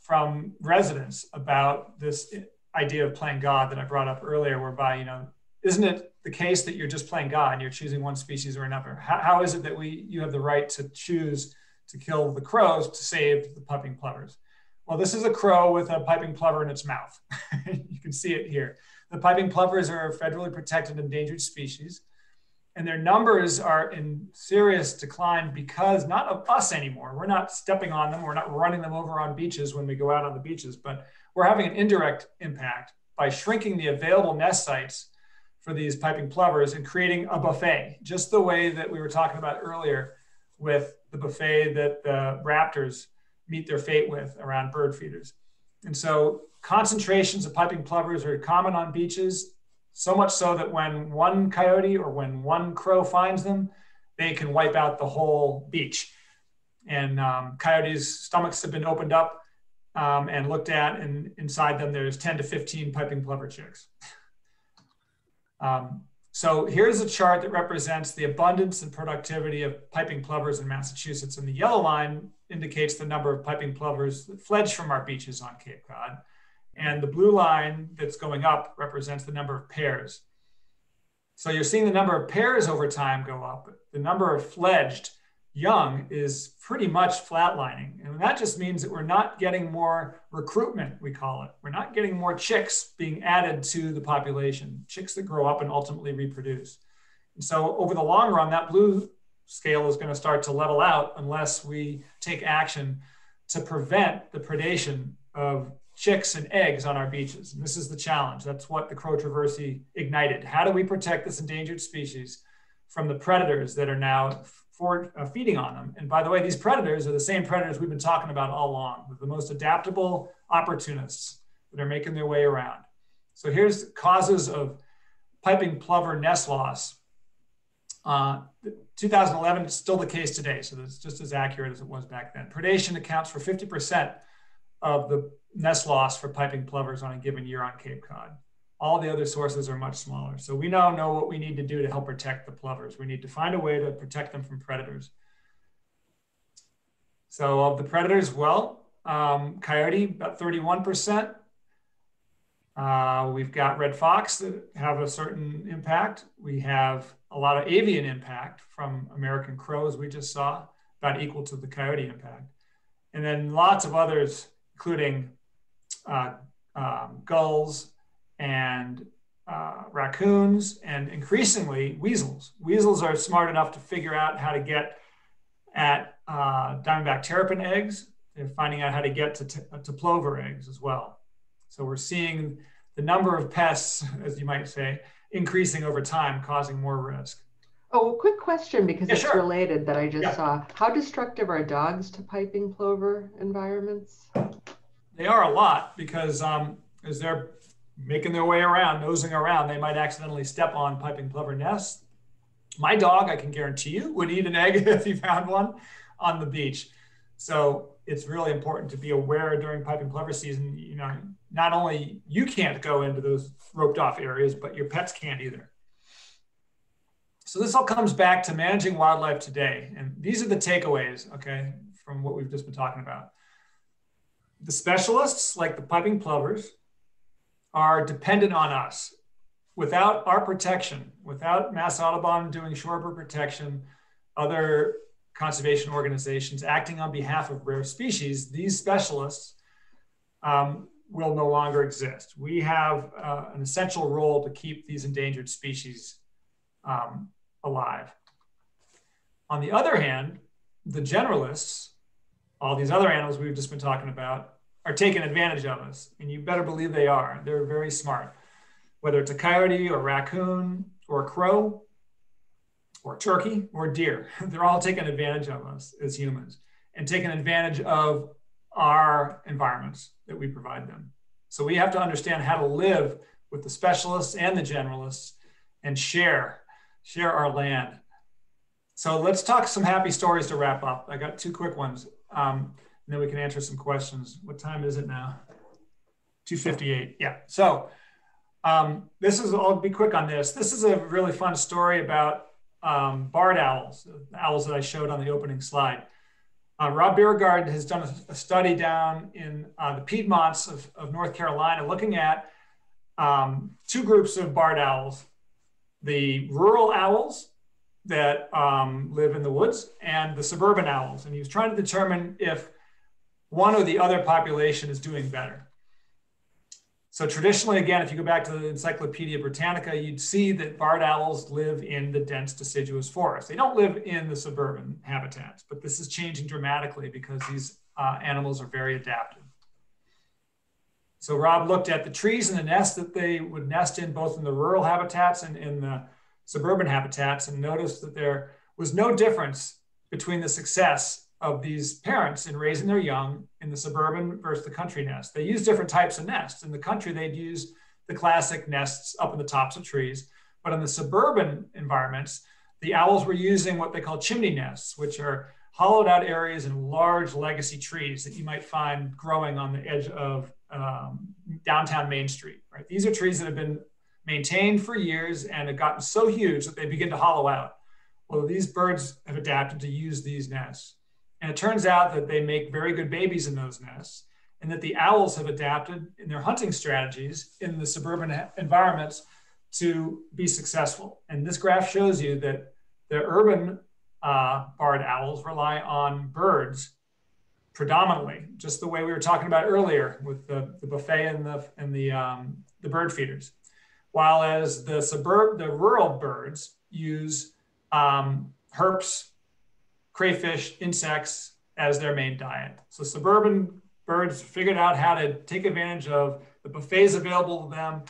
from residents about this idea of playing God that I brought up earlier, whereby, you know, isn't it the case that you're just playing God and you're choosing one species or another? how, how is it that we you have the right to choose to kill the crows to save the piping plovers? Well, this is a crow with a piping plover in its mouth. [LAUGHS] you can see it here. The piping plovers are a federally protected endangered species, and their numbers are in serious decline because not of us anymore. We're not stepping on them, we're not running them over on beaches when we go out on the beaches, but we're having an indirect impact by shrinking the available nest sites for these piping plovers and creating a buffet, just the way that we were talking about earlier with the buffet that the raptors meet their fate with around bird feeders. And so concentrations of piping plovers are common on beaches, so much so that when one coyote or when one crow finds them, they can wipe out the whole beach. And um, coyotes' stomachs have been opened up um, and looked at, and inside them there's 10 to 15 piping plover chicks. [LAUGHS] um, so here's a chart that represents the abundance and productivity of piping plovers in Massachusetts. And the yellow line indicates the number of piping plovers that fledged from our beaches on Cape Cod. And the blue line that's going up represents the number of pairs. So you're seeing the number of pairs over time go up. The number of fledged young is pretty much flatlining. And that just means that we're not getting more recruitment, we call it. We're not getting more chicks being added to the population, chicks that grow up and ultimately reproduce. And so over the long run, that blue scale is going to start to level out unless we take action to prevent the predation of chicks and eggs on our beaches. And this is the challenge. That's what the crow Crowtroversy ignited. How do we protect this endangered species from the predators that are now for uh, feeding on them. And by the way, these predators are the same predators we've been talking about all along, the most adaptable opportunists that are making their way around. So here's causes of piping plover nest loss. Uh, 2011 is still the case today, so it's just as accurate as it was back then. Predation accounts for 50% of the nest loss for piping plovers on a given year on Cape Cod. All the other sources are much smaller. So we now know what we need to do to help protect the plovers. We need to find a way to protect them from predators. So of the predators, well, um, coyote, about 31%. Uh, we've got red fox that have a certain impact. We have a lot of avian impact from American crows we just saw, about equal to the coyote impact. And then lots of others, including uh, um, gulls, and uh, raccoons, and increasingly weasels. Weasels are smart enough to figure out how to get at uh, diamondback terrapin eggs. They're finding out how to get to, t- to plover eggs as well. So we're seeing the number of pests, [LAUGHS] as you might say, increasing over time, causing more risk. Oh, quick question because Yeah, it's sure. related that I just Yeah. saw. How destructive are dogs to piping plover environments? They are a lot because um, as they're making their way around, nosing around, they might accidentally step on piping plover nests. My dog, I can guarantee you, would eat an egg [LAUGHS] if he found one on the beach. So it's really important to be aware during piping plover season. You know, not only you can't go into those roped off areas, but your pets can't either. So this all comes back to managing wildlife today. And these are the takeaways, okay, from what we've just been talking about. The specialists, like the piping plovers, are dependent on us. Without our protection, without Mass Audubon doing shorebird protection, other conservation organizations acting on behalf of rare species, these specialists um, will no longer exist. We have uh, an essential role to keep these endangered species um, alive. On the other hand, the generalists, all these other animals we've just been talking about, are taking advantage of us. And you better believe they are. They're very smart. Whether it's a coyote or raccoon or crow or turkey or deer, [LAUGHS] they're all taking advantage of us as humans and taking advantage of our environments that we provide them. So we have to understand how to live with the specialists and the generalists and share, share our land. So let's talk some happy stories to wrap up. I got two quick ones. Um, and then we can answer some questions. What time is it now? 258. Yeah. So um, this is, I'll be quick on this. This is a really fun story about um, barred owls, the owls that I showed on the opening slide. Uh, Rob Beauregard has done a, a study down in uh, the Piedmonts of, of, North Carolina looking at um, two groups of barred owls the rural owls that um, live in the woods and the suburban owls. And he was trying to determine if one or the other population is doing better. So traditionally, again, if you go back to the Encyclopedia Britannica, you'd see that barred owls live in the dense deciduous forest. They don't live in the suburban habitats, but this is changing dramatically because these uh, animals are very adaptive. So Rob looked at the trees and the nests that they would nest in, both in the rural habitats and in the suburban habitats, and noticed that there was no difference between the success of these parents in raising their young in the suburban versus the country nest. They use different types of nests. In the country, they'd use the classic nests up in the tops of trees. But in the suburban environments, the owls were using what they call chimney nests, which are hollowed out areas in large legacy trees that you might find growing on the edge of um, downtown Main Street. Right? These are trees that have been maintained for years and have gotten so huge that they begin to hollow out. Well, these birds have adapted to use these nests. And it turns out that they make very good babies in those nests, and that the owls have adapted in their hunting strategies in the suburban environments to be successful. And this graph shows you that the urban uh, barred owls rely on birds predominantly, just the way we were talking about earlier with the, the buffet and the and the um, the bird feeders, while as the suburb the rural birds use um, herps, crayfish, insects as their main diet. So suburban birds figured out how to take advantage of the buffets available to them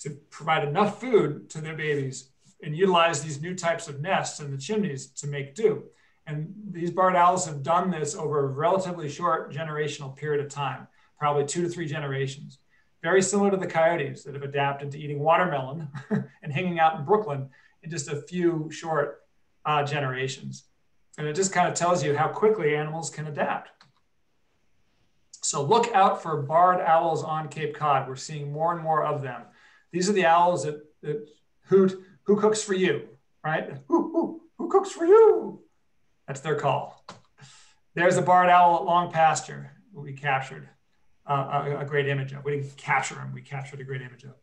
to provide enough food to their babies and utilize these new types of nests in the chimneys to make do. And these barred owls have done this over a relatively short generational period of time, probably two to three generations. Very similar to the coyotes that have adapted to eating watermelon [LAUGHS] and hanging out in Brooklyn in just a few short uh, generations. And it just kind of tells you how quickly animals can adapt. So look out for barred owls on Cape Cod. We're seeing more and more of them. These are the owls that, that hoot, who cooks for you, right? Who, who, who cooks for you? That's their call. There's a barred owl at Long Pasture we captured uh, a, a, great image of. We didn't capture him, we captured a great image of.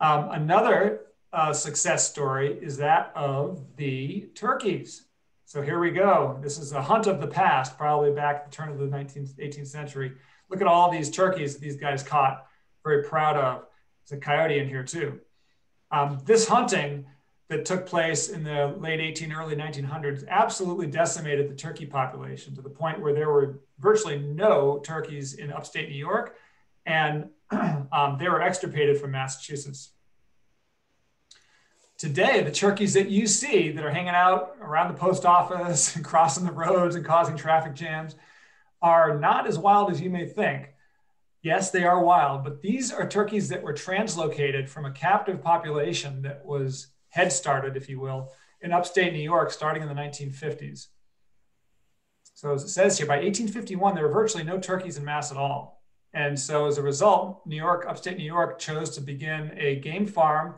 Um, another uh, success story is that of the turkeys. So here we go. This is a hunt of the past, probably back at the turn of the 19th, 18th century. Look at all these turkeys these guys caught. Very proud of. There's a coyote in here too. Um, this hunting that took place in the late 18, early 1900s absolutely decimated the turkey population to the point where there were virtually no turkeys in upstate New York, and [CLEARS THROAT] um, they were extirpated from Massachusetts. Today, the turkeys that you see that are hanging out around the post office [LAUGHS] and crossing the roads and causing traffic jams are not as wild as you may think. Yes, they are wild, but these are turkeys that were translocated from a captive population that was head started, if you will, in upstate New York starting in the 1950s. So, as it says here, by 1851, there were virtually no turkeys in Mass at all. And so, as a result, New York, upstate New York, chose to begin a game farm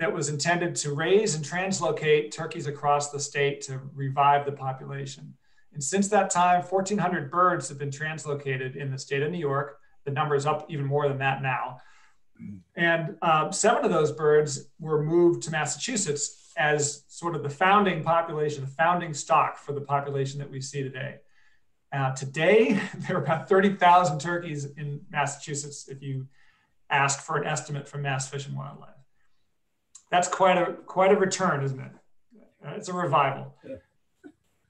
that was intended to raise and translocate turkeys across the state to revive the population. And since that time, 1,400 birds have been translocated in the state of New York. The number is up even more than that now. And uh, seven of those birds were moved to Massachusetts as sort of the founding population, the founding stock for the population that we see today. Uh, today, [LAUGHS] there are about 30,000 turkeys in Massachusetts if you ask for an estimate from Mass Fish and Wildlife. That's quite a quite a return, isn't it? Uh, it's a revival. Yeah.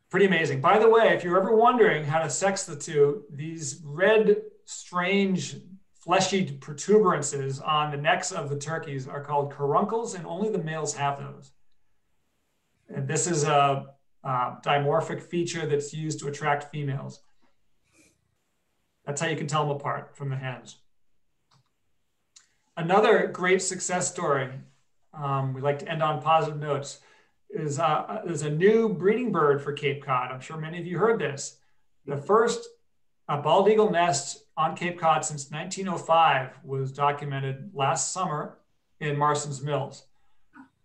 Pretty amazing. By the way, if you're ever wondering how to sex the two, these red, strange, fleshy protuberances on the necks of the turkeys are called caruncles, and only the males have those. And this is a, a dimorphic feature that's used to attract females. That's how you can tell them apart from the hens. Another great success story, um, we like to end on positive notes, is uh, there's a new breeding bird for Cape Cod. I'm sure many of you heard this. The first uh, bald eagle nest on Cape Cod since 1905 was documented last summer in Marston's Mills.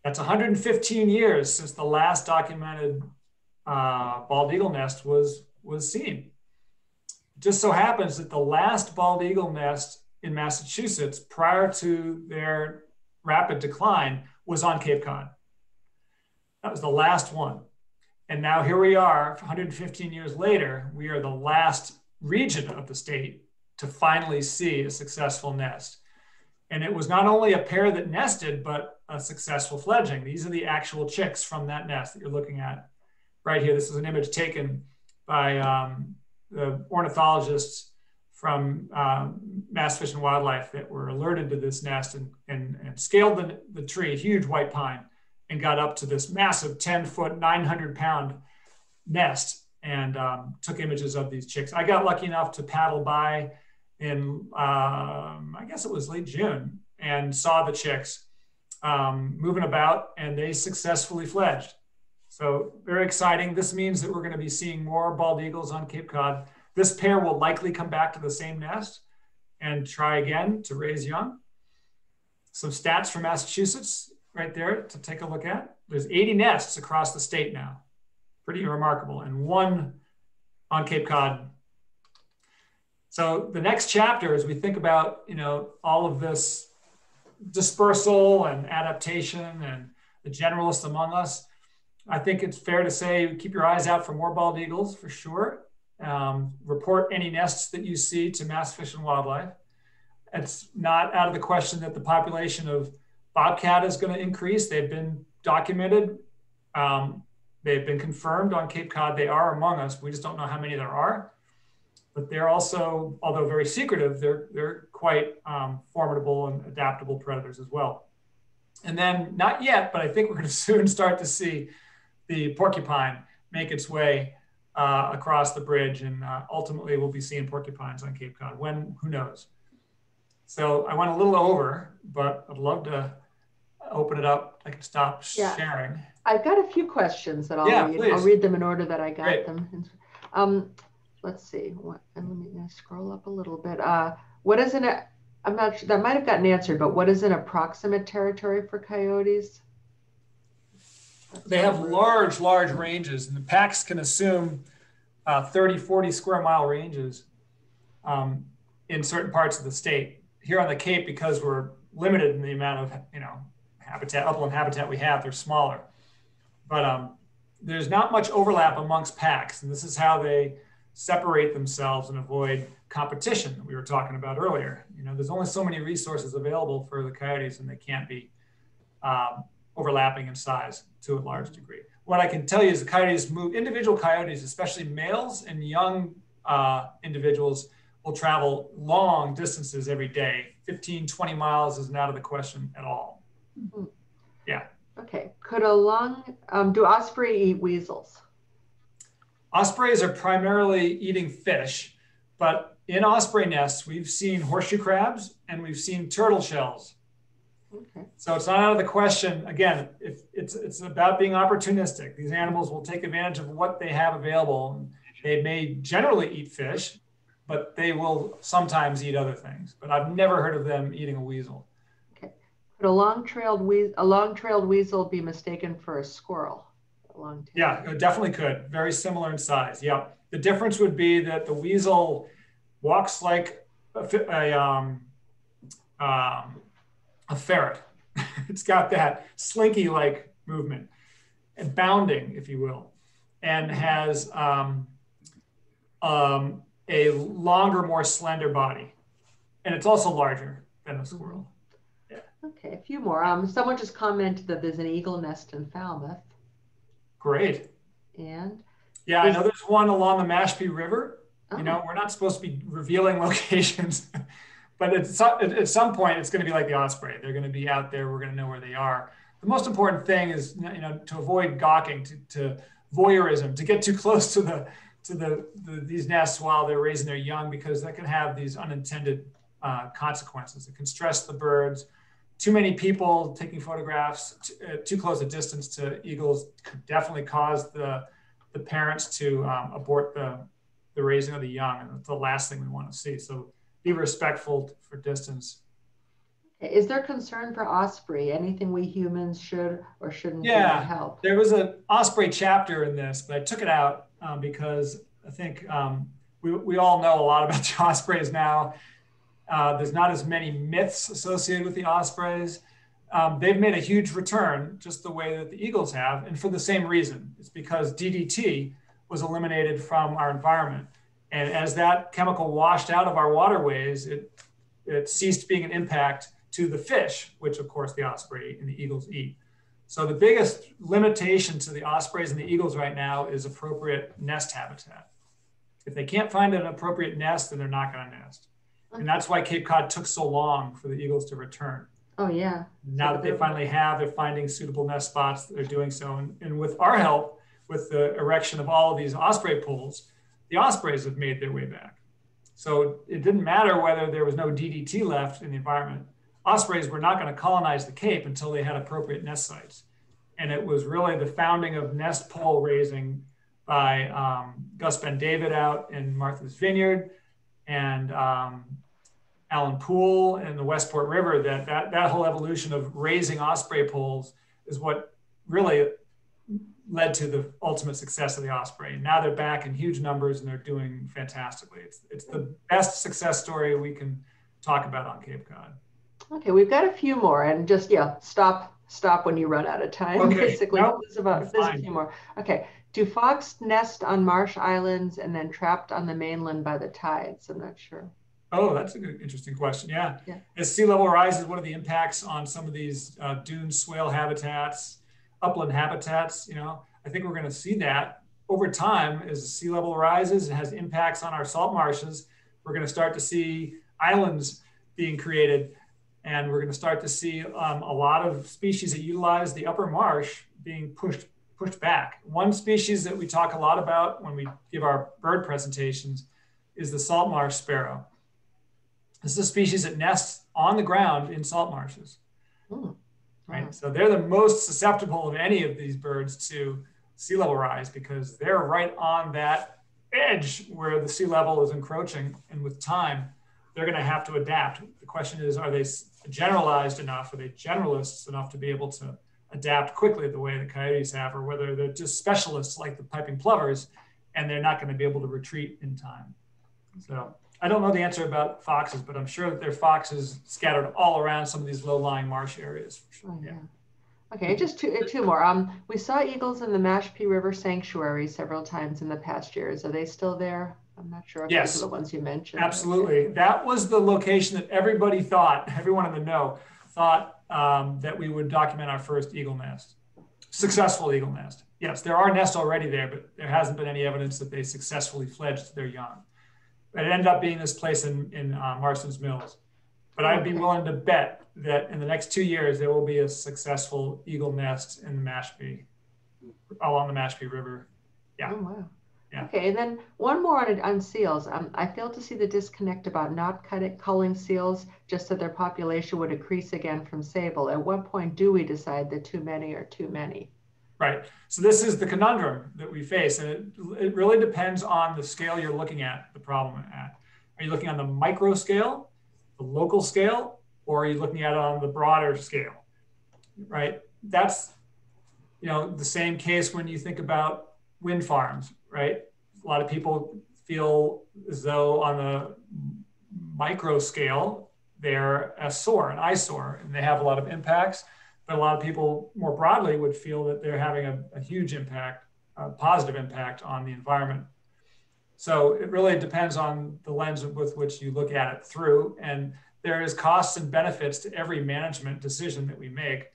That's 115 years since the last documented uh, bald eagle nest was, was seen. It just so happens that the last bald eagle nest in Massachusetts prior to their rapid decline was on Cape Cod. That was the last one. And now here we are, 115 years later, we are the last region of the state to finally see a successful nest. And it was not only a pair that nested, but a successful fledging. These are the actual chicks from that nest that you're looking at right here. This is an image taken by um, the ornithologists from um, Mass Fish and Wildlife that were alerted to this nest and, and, and scaled the, the tree, a huge white pine, and got up to this massive 10 foot, 900 pound nest and um, took images of these chicks. I got lucky enough to paddle by in, um, I guess it was late June, and saw the chicks um, moving about, and they successfully fledged. So very exciting. This means that we're going to be seeing more bald eagles on Cape Cod. This pair will likely come back to the same nest and try again to raise young. Some stats from Massachusetts right there to take a look at. There's 80 nests across the state now. Pretty remarkable. And one on Cape Cod. So the next chapter, as we think about, you know, all of this dispersal and adaptation and the generalists among us, I think it's fair to say keep your eyes out for more bald eagles for sure. Um, report any nests that you see to Mass Fish and Wildlife. It's not out of the question that the population of bobcat is going to increase. They've been documented. Um, they've been confirmed on Cape Cod. They are among us. We just don't know how many there are. But they're also, although very secretive, they're, they're quite um, formidable and adaptable predators as well. And then, not yet, but I think we're going [LAUGHS] to soon start to see the porcupine make its way uh, across the bridge. And uh, ultimately, we'll be seeing porcupines on Cape Cod. When, who knows? So I went a little over, but I'd love to open it up. I can stop Yeah. sharing. I've got a few questions that I'll Yeah, read. I'll read them in order that I got Great. them. Um, let's see. What? And let me scroll up a little bit. Uh, what is an? I'm not sure. That might have gotten answered, but what is an approximate territory for coyotes? They have large, large ranges, and the packs can assume uh, 30, 40 square mile ranges um, in certain parts of the state. Here on the Cape, because we're limited in the amount of you know habitat, upland habitat we have, they're smaller. But um, there's not much overlap amongst packs, and this is how they separate themselves and avoid competition that we were talking about earlier. You know, there's only so many resources available for the coyotes, and they can't be um, overlapping in size to a large degree. What I can tell you is the coyotes move, individual coyotes, especially males and young uh, individuals, will travel long distances every day. 15, 20 miles is not out of the question at all. Okay. Could a lung, um, do osprey eat weasels? Ospreys are primarily eating fish, but in osprey nests, we've seen horseshoe crabs and we've seen turtle shells. Okay. So it's not out of the question. Again, if it's it's about being opportunistic. These animals will take advantage of what they have available. They may generally eat fish, but they will sometimes eat other things. But I've never heard of them eating a weasel. Could a long-tailed weasel, a long-tailed weasel be mistaken for a squirrel? A. Yeah, it definitely could. Very similar in size. Yeah. The difference would be that the weasel walks like a, a, um, um, a ferret. [LAUGHS] it's got that slinky like movement and bounding, if you will, and has um, um, a longer, more slender body. And it's also larger than a squirrel. Okay, a few more. Um, someone just commented that there's an eagle nest in Falmouth, Great. and Yeah, I know there's one along the Mashpee River. oh, You know, we're not supposed to be revealing [LAUGHS] locations, but at some, at at some point, it's going to be like the osprey. They're going to be out there. We're going to know where they are. The most important thing is, you know, to avoid gawking, to, to voyeurism, to get too close to the to the, the these nests while they're raising their young, because that can have these unintended uh, consequences. It can stress the birds. Too many people taking photographs t- uh, too close a distance to eagles could definitely cause the the parents to um, abort the the raising of the young, and that's the last thing we want to see. So be respectful for distance. is there concern for osprey? Anything we humans should or shouldn't do Yeah. to help? There was an osprey chapter in this, but I took it out um, because I think um, we, we all know a lot about the [LAUGHS] ospreys now. Uh, there's not as many myths associated with the ospreys. Um, they've made a huge return, just the way that the eagles have, and for the same reason. It's because DDT was eliminated from our environment, and as that chemical washed out of our waterways, it it ceased being an impact to the fish, which of course the osprey and the eagles eat. So the biggest limitation to the ospreys and the eagles right now is appropriate nest habitat. If they can't find an appropriate nest, then they're not going to nest. And that's why Cape Cod took so long for the eagles to return. Oh, yeah. Now that they finally have, they're finding suitable nest spots. They're doing so. And, and with our help, with the erection of all of these osprey poles, the ospreys have made their way back. So it didn't matter whether there was no DDT left in the environment. Ospreys were not going to colonize the Cape until they had appropriate nest sites. And it was really the founding of nest pole raising by um, Gus Ben David out in Martha's Vineyard and um, Alan Poole and the Westport River that, that that whole evolution of raising osprey poles is what really led to the ultimate success of the osprey. And now they're back in huge numbers and they're doing fantastically. It's it's the best success story we can talk about on Cape Cod. Okay, we've got a few more, and just yeah, stop stop when you run out of time. Okay, Basically, nope, there's about there's a few more. Okay, do fox nest on marsh islands and then trapped on the mainland by the tides? I'm not sure. Oh, that's a good, interesting question. Yeah. Yeah. As sea level rises, what are the impacts on some of these uh, dune swale habitats, upland habitats? You know, I think we're going to see that over time as the sea level rises. and has impacts on our salt marshes. We're going to start to see islands being created, and we're going to start to see um, a lot of species that utilize the upper marsh being pushed pushed back. One species that we talk a lot about when we give our bird presentations is the salt marsh sparrow. This is a species that nests on the ground in salt marshes, Hmm. right? So they're the most susceptible of any of these birds to sea level rise because they're right on that edge where the sea level is encroaching. And with time, they're going to have to adapt. The question is, are they generalized enough? Are they generalists enough to be able to adapt quickly the way the coyotes have, or whether they're just specialists like the piping plovers and they're not going to be able to retreat in time? So I don't know the answer about foxes, but I'm sure that there are foxes scattered all around some of these low-lying marsh areas. Oh, Yeah. yeah. Okay, just two, uh, two more. Um, we saw eagles in the Mashpee River Sanctuary several times in the past years. Are they still there? I'm not sure if Yes. those are the ones you mentioned. Absolutely. That was the location that everybody thought, [LAUGHS] everyone in the know, thought um, that we would document our first eagle nest, successful eagle nest. Yes, there are nests already there, but there hasn't been any evidence that they successfully fledged their young. It ended up being this place in, in uh, Marston's Mills. But I'd be willing to bet that in the next two years, there will be a successful eagle nest in the Mashpee, along the Mashpee River. Yeah. Oh, wow. Yeah. Okay, and then one more on, on seals. Um, I fail to see the disconnect about not cutting, culling seals just so their population would increase again from sable. At what point do we decide that too many are too many? Right. So this is the conundrum that we face, and it, it really depends on the scale you're looking at the problem at. Are you looking on the micro scale, the local scale, or are you looking at it on the broader scale? Right. That's you know the same case when you think about wind farms. Right. A lot of people feel as though on the micro scale they're a sore, an eyesore, and they have a lot of impacts but a lot of people more broadly would feel that they're having a, a, huge impact, a positive impact on the environment. So it really depends on the lens with which you look at it through. And there is costs and benefits to every management decision that we make.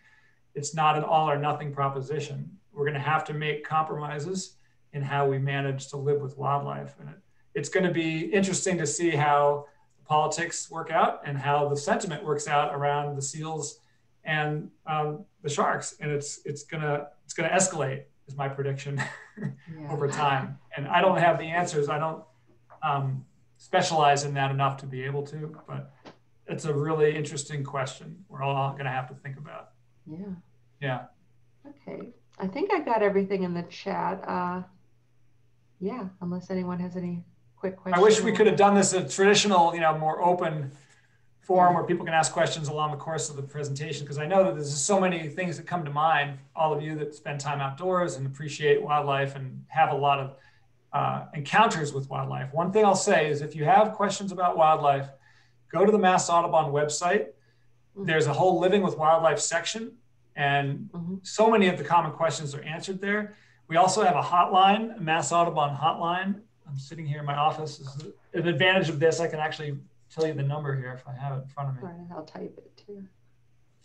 It's not an all or nothing proposition. We're going to have to make compromises in how we manage to live with wildlife. And it, it's going to be interesting to see how politics work out and how the sentiment works out around the seals and um, the sharks, and it's it's gonna it's gonna escalate is my prediction [LAUGHS] Yeah. over time. And I don't have the answers. I don't um, specialize in that enough to be able to, but it's a really interesting question. We're all gonna have to think about. Yeah. Yeah. Okay. I think I got everything in the chat. Uh, yeah, unless anyone has any quick questions. I wish we could have done this a traditional, you know, more open forum where people can ask questions along the course of the presentation because I know that there's so many things that come to mind. All of you that spend time outdoors and appreciate wildlife and have a lot of uh, encounters with wildlife. One thing I'll say is if you have questions about wildlife, go to the Mass Audubon website. There's a whole Living with Wildlife section, and Mhm. so many of the common questions are answered there. We also have a hotline, a Mass Audubon hotline. I'm sitting here in my office. This is An advantage of this, I can actually tell you the number here if I have it in front of me. Right, I'll type it too.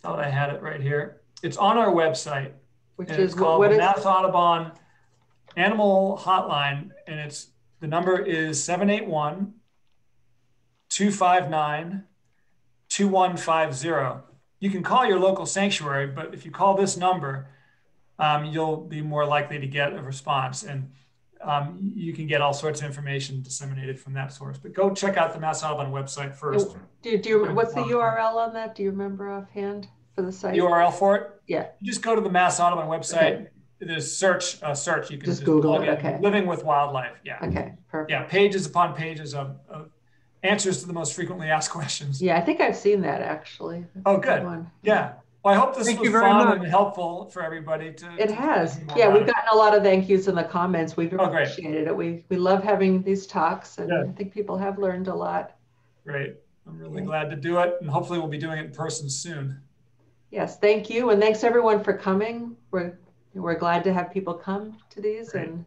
Thought I had it right here. It's on our website. Which is it's called what the is Mass Audubon Animal Hotline, and it's the number is 781 259 2150. You can call your local sanctuary, but if you call this number, um, you'll be more likely to get a response. And um, you can get all sorts of information disseminated from that source. But go check out the Mass Audubon website first. Do, do you, what's the URL on that? Do you remember offhand for the site? The URL for it? Yeah. You just go to the Mass Audubon website. Okay. There's search, uh, search. You can Just Google it, in okay. Living with wildlife. Yeah. Okay, perfect. Yeah. Pages upon pages of, of answers to the most frequently asked [LAUGHS] questions. Yeah, I think I've seen that actually. Oh, That's a good. one. Yeah. Well, I hope this Thank was fun much. and helpful for everybody to. It to has. Yeah, we've it. gotten a lot of thank yous in the comments. We've Oh, appreciated it. We, we love having these talks and Good. I think people have learned a lot. Great. I'm really Okay. glad to do it. And hopefully we'll be doing it in person soon. Yes, thank you. And thanks everyone for coming. We're, we're glad to have people come to these Great. and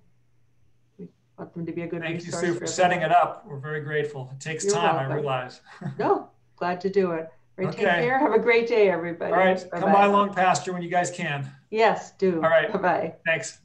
we want them to be a good Thank you. Sue, for setting it up. We're very grateful. It takes You're time, I realize. [LAUGHS] No, glad to do it. Right, take Okay. care. Have a great day, everybody. All right. Come Bye-bye. by Long Pasture when you guys can. Yes, do. All right. Bye-bye. Thanks.